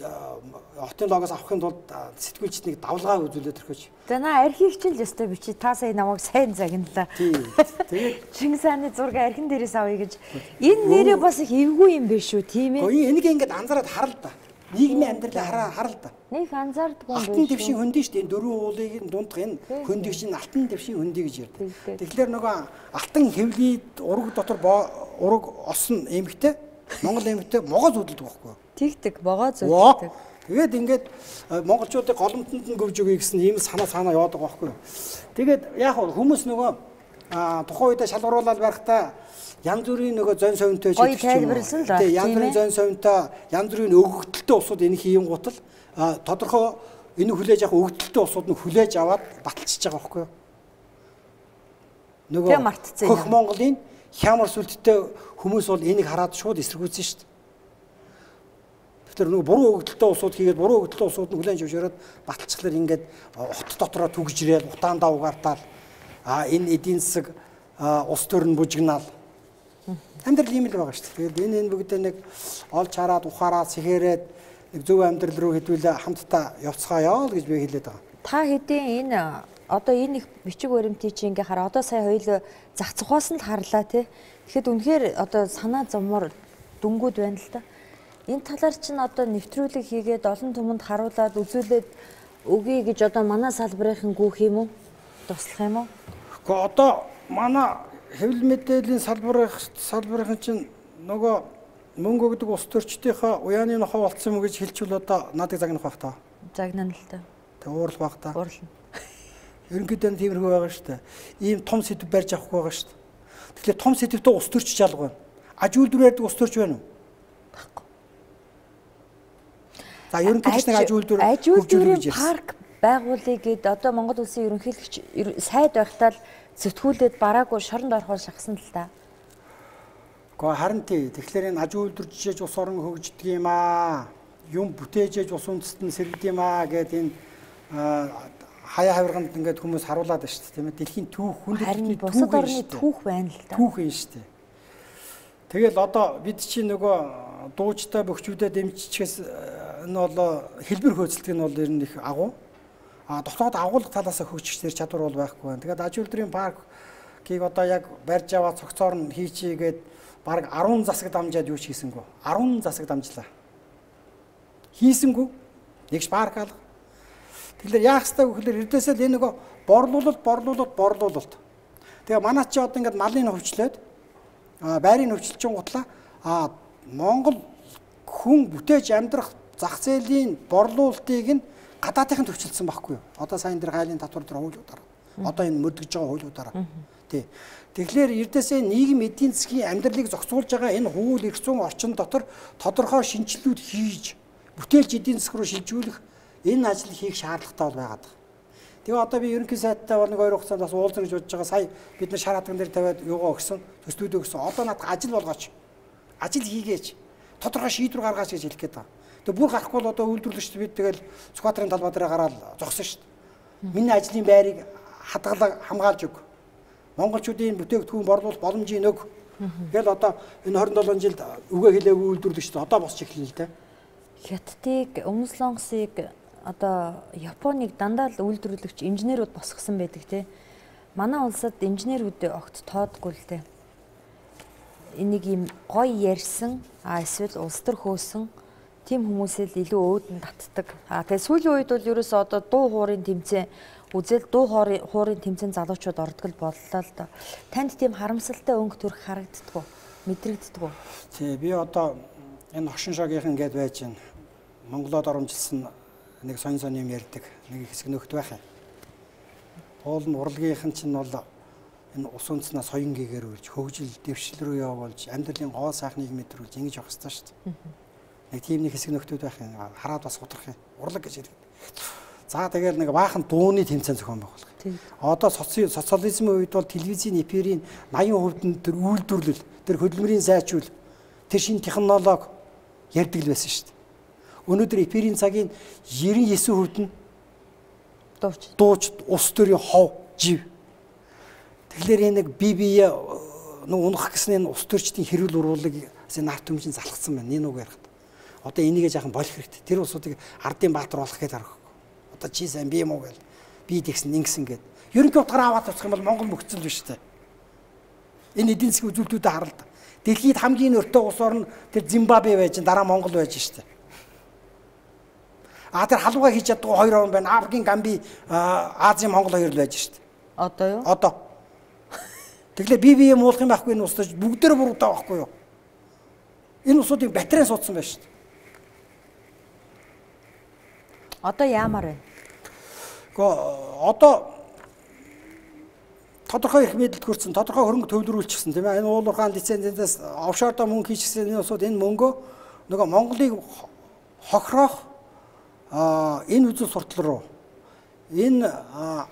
H: хотын логоос авахын тулд сэтгүүлчд нэг давлгаа үзүүлээд өрхөж.
A: За наа архив чинь л өстой бичи та сая намайг сайн загналаа.
H: Тэгээд
A: Чингис хааны зураг архин дээрээс авъя гэж. Энэ нэрээ бас их эвгүй юм биш үү, тийм ээ?
H: энийг ингээд анзаараад харал да. Нийгмийн амьдралаа хараа харал да.
A: Нэг анзаардгүй юм
H: Алтан дэвшийн
A: үү?
H: хөндий шүү дээ. Энэ дөрвөн уулыг нь дундах энэ хөндийг чинь алтан дэвшийн хөндий гэж ярьдаг.
A: Тэг, тэг.
H: Тэгэхээр нөгөө алтан хэвлийд ураг дотор ураг осон эмхтэй Монгол эмхтэй могоо зүудэлдэг байхгүй юу?
A: Тэгдэг, богоо
H: Воо.
A: зүтдэг.
H: Тэгээд ингээд э, монголчуудыг голомтонд нь гөвж өгье гэсэн ийм санаа санаа яваад байгаа байхгүй юу? Тэгээд яг хүмүүс нөгөө тухайн үедээ шалгаруулаад байхдаа янз бүрийн нөгөө зөн совинтой уу.
A: тайлбарласан л байх,
H: Тий, янз бүрийн зөн совинтой янз бүрийн өгөгдөлтөй усууд энийг хийм гутал тодорхой энэ хүлээж авах өгөгдөлтөй усууд нь хүлээж аваад баталчихж байгаа байхгүй юу? Нөгөө хөх. Монголын хямар сүлттэй хүмүүс бол энийг хараад шууд эсэргүүцсэн шүү дээ. Тэгэхээр нөгөө буруу өгдөлтөй усууд хийгээд буруу өгдөлтөй усууд нь хүлэн зөвшөөрөөд баталцхлаар ингээд хот дотроо түгж ирээд утаандаа угаартаал а энэ эдийн засаг ус төр нь бужигнаал амьдрал ийм л байгаа шүү дээ. Тэгээд энэ энэ бүгдээ нэг олж хараад ухаараад сэхээрээд нэг зөв амьдрал руу хэдүүлээ хамтдаа явцгаая л гэж би хэлээд байгаа.
A: Та хэдийн энэ одоо энэ их бичиг баримтыг чи ингээ хараа. Одоо сая хоёул зах цухаас нь л харлаа тий. Тэгэхэд үнэхээр одоо санаа зовмор дүнгууд байна л да. Энэ талаар чинь одоо нэвтрүүлэг хийгээд олон түмэнд харуулад үзүүлээд өгье гэж одоо манай салбарын гүүх юм уу? Туслах юм уу?
H: Гэхдээ одоо манай хэвлэл мэдээллийн салбарынх салбарынхан чинь нөгөө мөнгө өгдөг ус төрчдийнхаа уяаны нохоо болцсон юм гэж хэлчихвэл одоо надад загнах байх таа.
A: Загнана л да.
H: Тэг уурлах байх таа.
A: Уурлна.
H: Ерөнхийдөө тиймэрхүү байгаа шүү дээ. Ийм том сэдв барьж авахгүй байгаа шүү дээ. Тэгэхээр том сэдвтээ ус төрч жалга байна. Аж үйлдвэр ярьдаг ус төрч байна уу? За ерөнхийдөө нэг аж үйлдвэр
A: аж үйлдвэрийн парк байгуулъя гэд одоо Монгол улсын ерөнхийлөгч ер- сайд байхдаа л зэтгүүлээд бараагүй шоронд орохоор шахсан л та.
H: Гэхдээ харин тий. Тэгэхээр энэ аж үйлдвэр жижиж ус орон хөгждөг юм аа. Юм бүтээжээж ус үндэст нь сэргдэг юм аа гэд энэ хаяа хавирганд ингээд хүмүүс харуулад байна шүү дээ. Тийм ээ. Дэлхийн түүх хүнд
A: Харин
H: дэлхийн
A: бусад
H: түүх юм
A: орны түүх байна л да.
H: Түүх юм шүү дээ. Тэгэл одоо бид чинь нөгөө дуучтай бөхчүүдэд дэмжчихээс энэ бол хэлбэр хөөцөлдөг нь бол ер нь их агуу. А дотоод агуулга талаас хөгжих чадвар бол байхгүй байна. Тэгээд аж үйлдвэрийн паркийг одоо яг барьж аваад цогцоор нь хийчихгээд баг 10 засаг дамжаад юу ч хийсэнгүү. 10 засаг дамжлаа. Хийсэнгүү. Нэгж парк алга. Тэгэхээр яах ёстой вэ гэхээр эрдээсээ л энэ нөгөө борлуулалт, борлуулалт, борлуулалт. Тэгээ манай чи одоо ингээд малын хөвчлөөд а байрын хөвчлөж гутлаа а Монгол хүн бүтээж амьдрах зах зээлийн борлуулалтыг нь гадаадынханд хөвчлөсөн байхгүй юу? Одоо сайн дээр гайлын татвар дээр хуулиудаар. Одоо энэ мөрдөгж байгаа хуулиудаар. Тий. Тэгэхээр эрдээсээ нийгэм эдийн засгийн амьдралыг зохицуулж байгаа энэ хууль эрх зүйн орчин дотор тодорхой шинжилгүүд хийж бүтээлч эдийн засаг руу шилжүүлэх энэ ажил хийх шаардлагатай бол байгаад байна. Тэгээ одоо би ерөнхий сайттай бол нэг хоёр хугацаанд бас уулзна гэж бодож байгаа. Сая бид нар шар хатган дээр тавиад юугаа өгсөн, төслүүдөө өгсөн. Одоо надад ажил болгооч. Ажил хийгээч. Тодорхой шийдвэр гаргаач гэж хэлэх гээд байгаа. Тэгээ бүр гарахгүй бол одоо үйлдвэрлэгчд бид тэгэл Сүхбаатарын талбай дээр гараад зогсон шүү дээ. Миний ажлын байрыг хадгалаа хамгаалж өг. Монголчуудын бүтээгдэхүүн борлуулах боломжийг өг. Тэгэл одоо энэ 27 жилд үгээ хэлээгүй үйлдвэрлэгчд одоо босч эхэлнэ л дээ.
A: Хятадыг, Өмнө Солонгосыг одоо Японыг дандаа л үйлдвэрлэгч инженерүүд босгосон байдаг тий. Манай улсад инженерүүд огт тоодгүй л дээ. Энийг юм гоё ярьсан, эсвэл улс төр хөөсөн тийм хүмүүсээ л илүү өөдөн татдаг. А тэгээ сүүлийн үед бол ерөөсөө одоо дуу хуурын тэмцээн үзэл дуу хуурын тэмцээн залуучууд ордог л боллоо л доо. Танд тийм харамсалтай өнгө төрх харагддаг уу? Мэдрэгддэг үү?
H: Тий, би одоо энэ хошин шогийнхан гээд байж байна. Монголоод оромжилсан нэг сонь сонь юм ярьдаг. Нэг хэсэг нөхд байх юм. Уул нь урлагийнхан чинь бол энэ ус үндэснээ соён гэгээр үрж хөгжил дэвшил рүү явуулж амьдралын гоо сайхныг мэдрүүлж ингэж явах хэрэгтэй шүү дээ. Нэг тийм нэг хэсэг нөхдүүд байх юм. Хараад бас удрах юм. Урлаг гэж ярьдаг. За тэгэл нэг баахан дууны тэмцээн зохион байгуулах. Одоо соци- социализмын үед бол телевизийн эфирийн 80% нь тэр үйлдвэрлэл, тэр хөдөлмөрийн зайчуул, тэр шин технологи ярьдаг л байсан шүү дээ. Өнөөдөр эфирийн цагийн 99% нь
A: Дууч.
H: дууч ус төрийн хов, жив. Тэгэхээр энэ нэг бие бие нэг унах гэсэн энэ ус төрчдийн хэрүүл уруулыг энэ арт түмжин залхсан байна. Энэ үг ярихад. Одоо энийгээ жаахан болох хэрэгтэй. Тэр улсуудыг ардын баатар болох гэж харах. Одоо чи сайн би юм уу гэл. Би тэгсэн ингэсэн гэд. Ерөнхий утгаараа аваад туцах юм бол Монгол мөхцөл биш үү? Энэ эдийн засгийн үзүүлэлтүүдэд харалт. Дэлхийд хамгийн өртөө улс орн тэр Зимбабве байж дараа Монгол байж штэ. А тэр халууга хийж чаддаг хоёр орн байна. Африкийн Гамби, Азийн Монгол хоёр л байж штэ.
A: Одоо юу?
H: Одоо. Тэгэхээр би бие муулах юм байхгүй энэ устж бүгдээр бүр удаа байхгүй юу? Энэ усуудыг батарейн суудсан байна штэ.
A: Одоо яамаар вэ?
H: Гэхдээ одоо тодорхой их мэдэлд хүрсэн, тодорхой хөрөнгө төвлөрүүлчихсэн тийм ээ. Энэ уулуурхаан лицензээс офшордоо мөнгө хийчихсэн энэ усууд энэ мөнгөө нөгөө Монголыг хохирох а энэ үзэл суртал руу энэ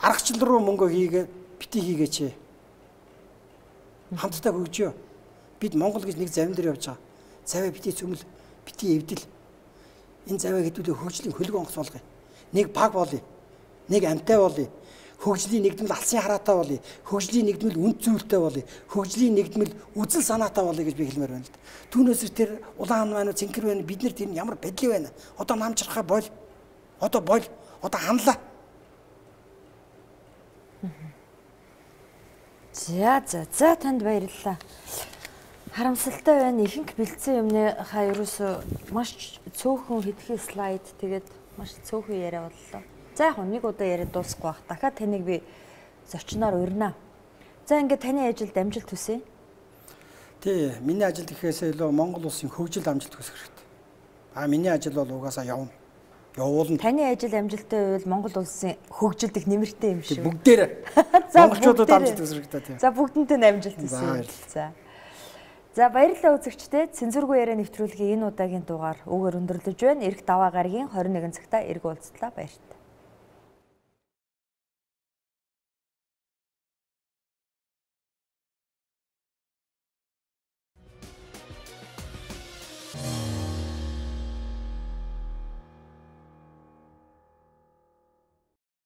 H: аргачлал руу мөнгө хийгээд бити хийгээч. Хамтдаа хөгжөө. Бид Монгол гэж нэг завин дээр явж байгаа. Заваа бити цөмөл, бити эвдэл. Энэ заваа хэдүүлээ хөгжлийн хөлөг онгоц болгоё. Нэг баг болъё. Нэг амтай болъё хөгжлийн нэгдмэл алсын хараатай болъё. Хөгжлийн нэгдмэл үнд зүйлтэй болъё. Хөгжлийн нэгдмэл үзэл санаатай болъё гэж би хэлмээр байна л да. Түүнээс тэр улаан маань цэнхэр байна. Бид нар тэр ямар байдал байна. Одоо намчрахаа бол. Одоо бол. Одоо ханлаа.
A: За за за танд баярлалаа. Харамсалтай байна. Ихэнх бэлдсэн юмныхаа ерөөсөө маш цөөхөн хэдхэн слайд тэгээд маш цөөхөн яриа боллоо. За яг нэг удаа яриад дуусахгүй бах. Дахиад таныг би зочноор урина. За ингээд таны ажилд амжилт хүсье.
H: Тий, миний ажил гэхээсээ илүү Монгол улсын хөгжил амжилт хүсэх хэрэгтэй. А миний ажил бол угаасаа явна. Явуулна.
A: Таны ажил амжилттай байвал Монгол улсын хөгжилд их нэмэртэй юм шүү.
H: Бүгдээр монголчуудад амжилт хүсэх хэрэгтэй тий.
A: За бүгдэнтэй амжилт хүсье. За. За баярлалаа үзэгчдээ. Цензургүй яриа нэвтрүүлгийн энэ удаагийн дугаар өгөр өндөрлөж байна. Ирэх даваа гарагийн 21 цагта эрг уулзлаа баярлалаа.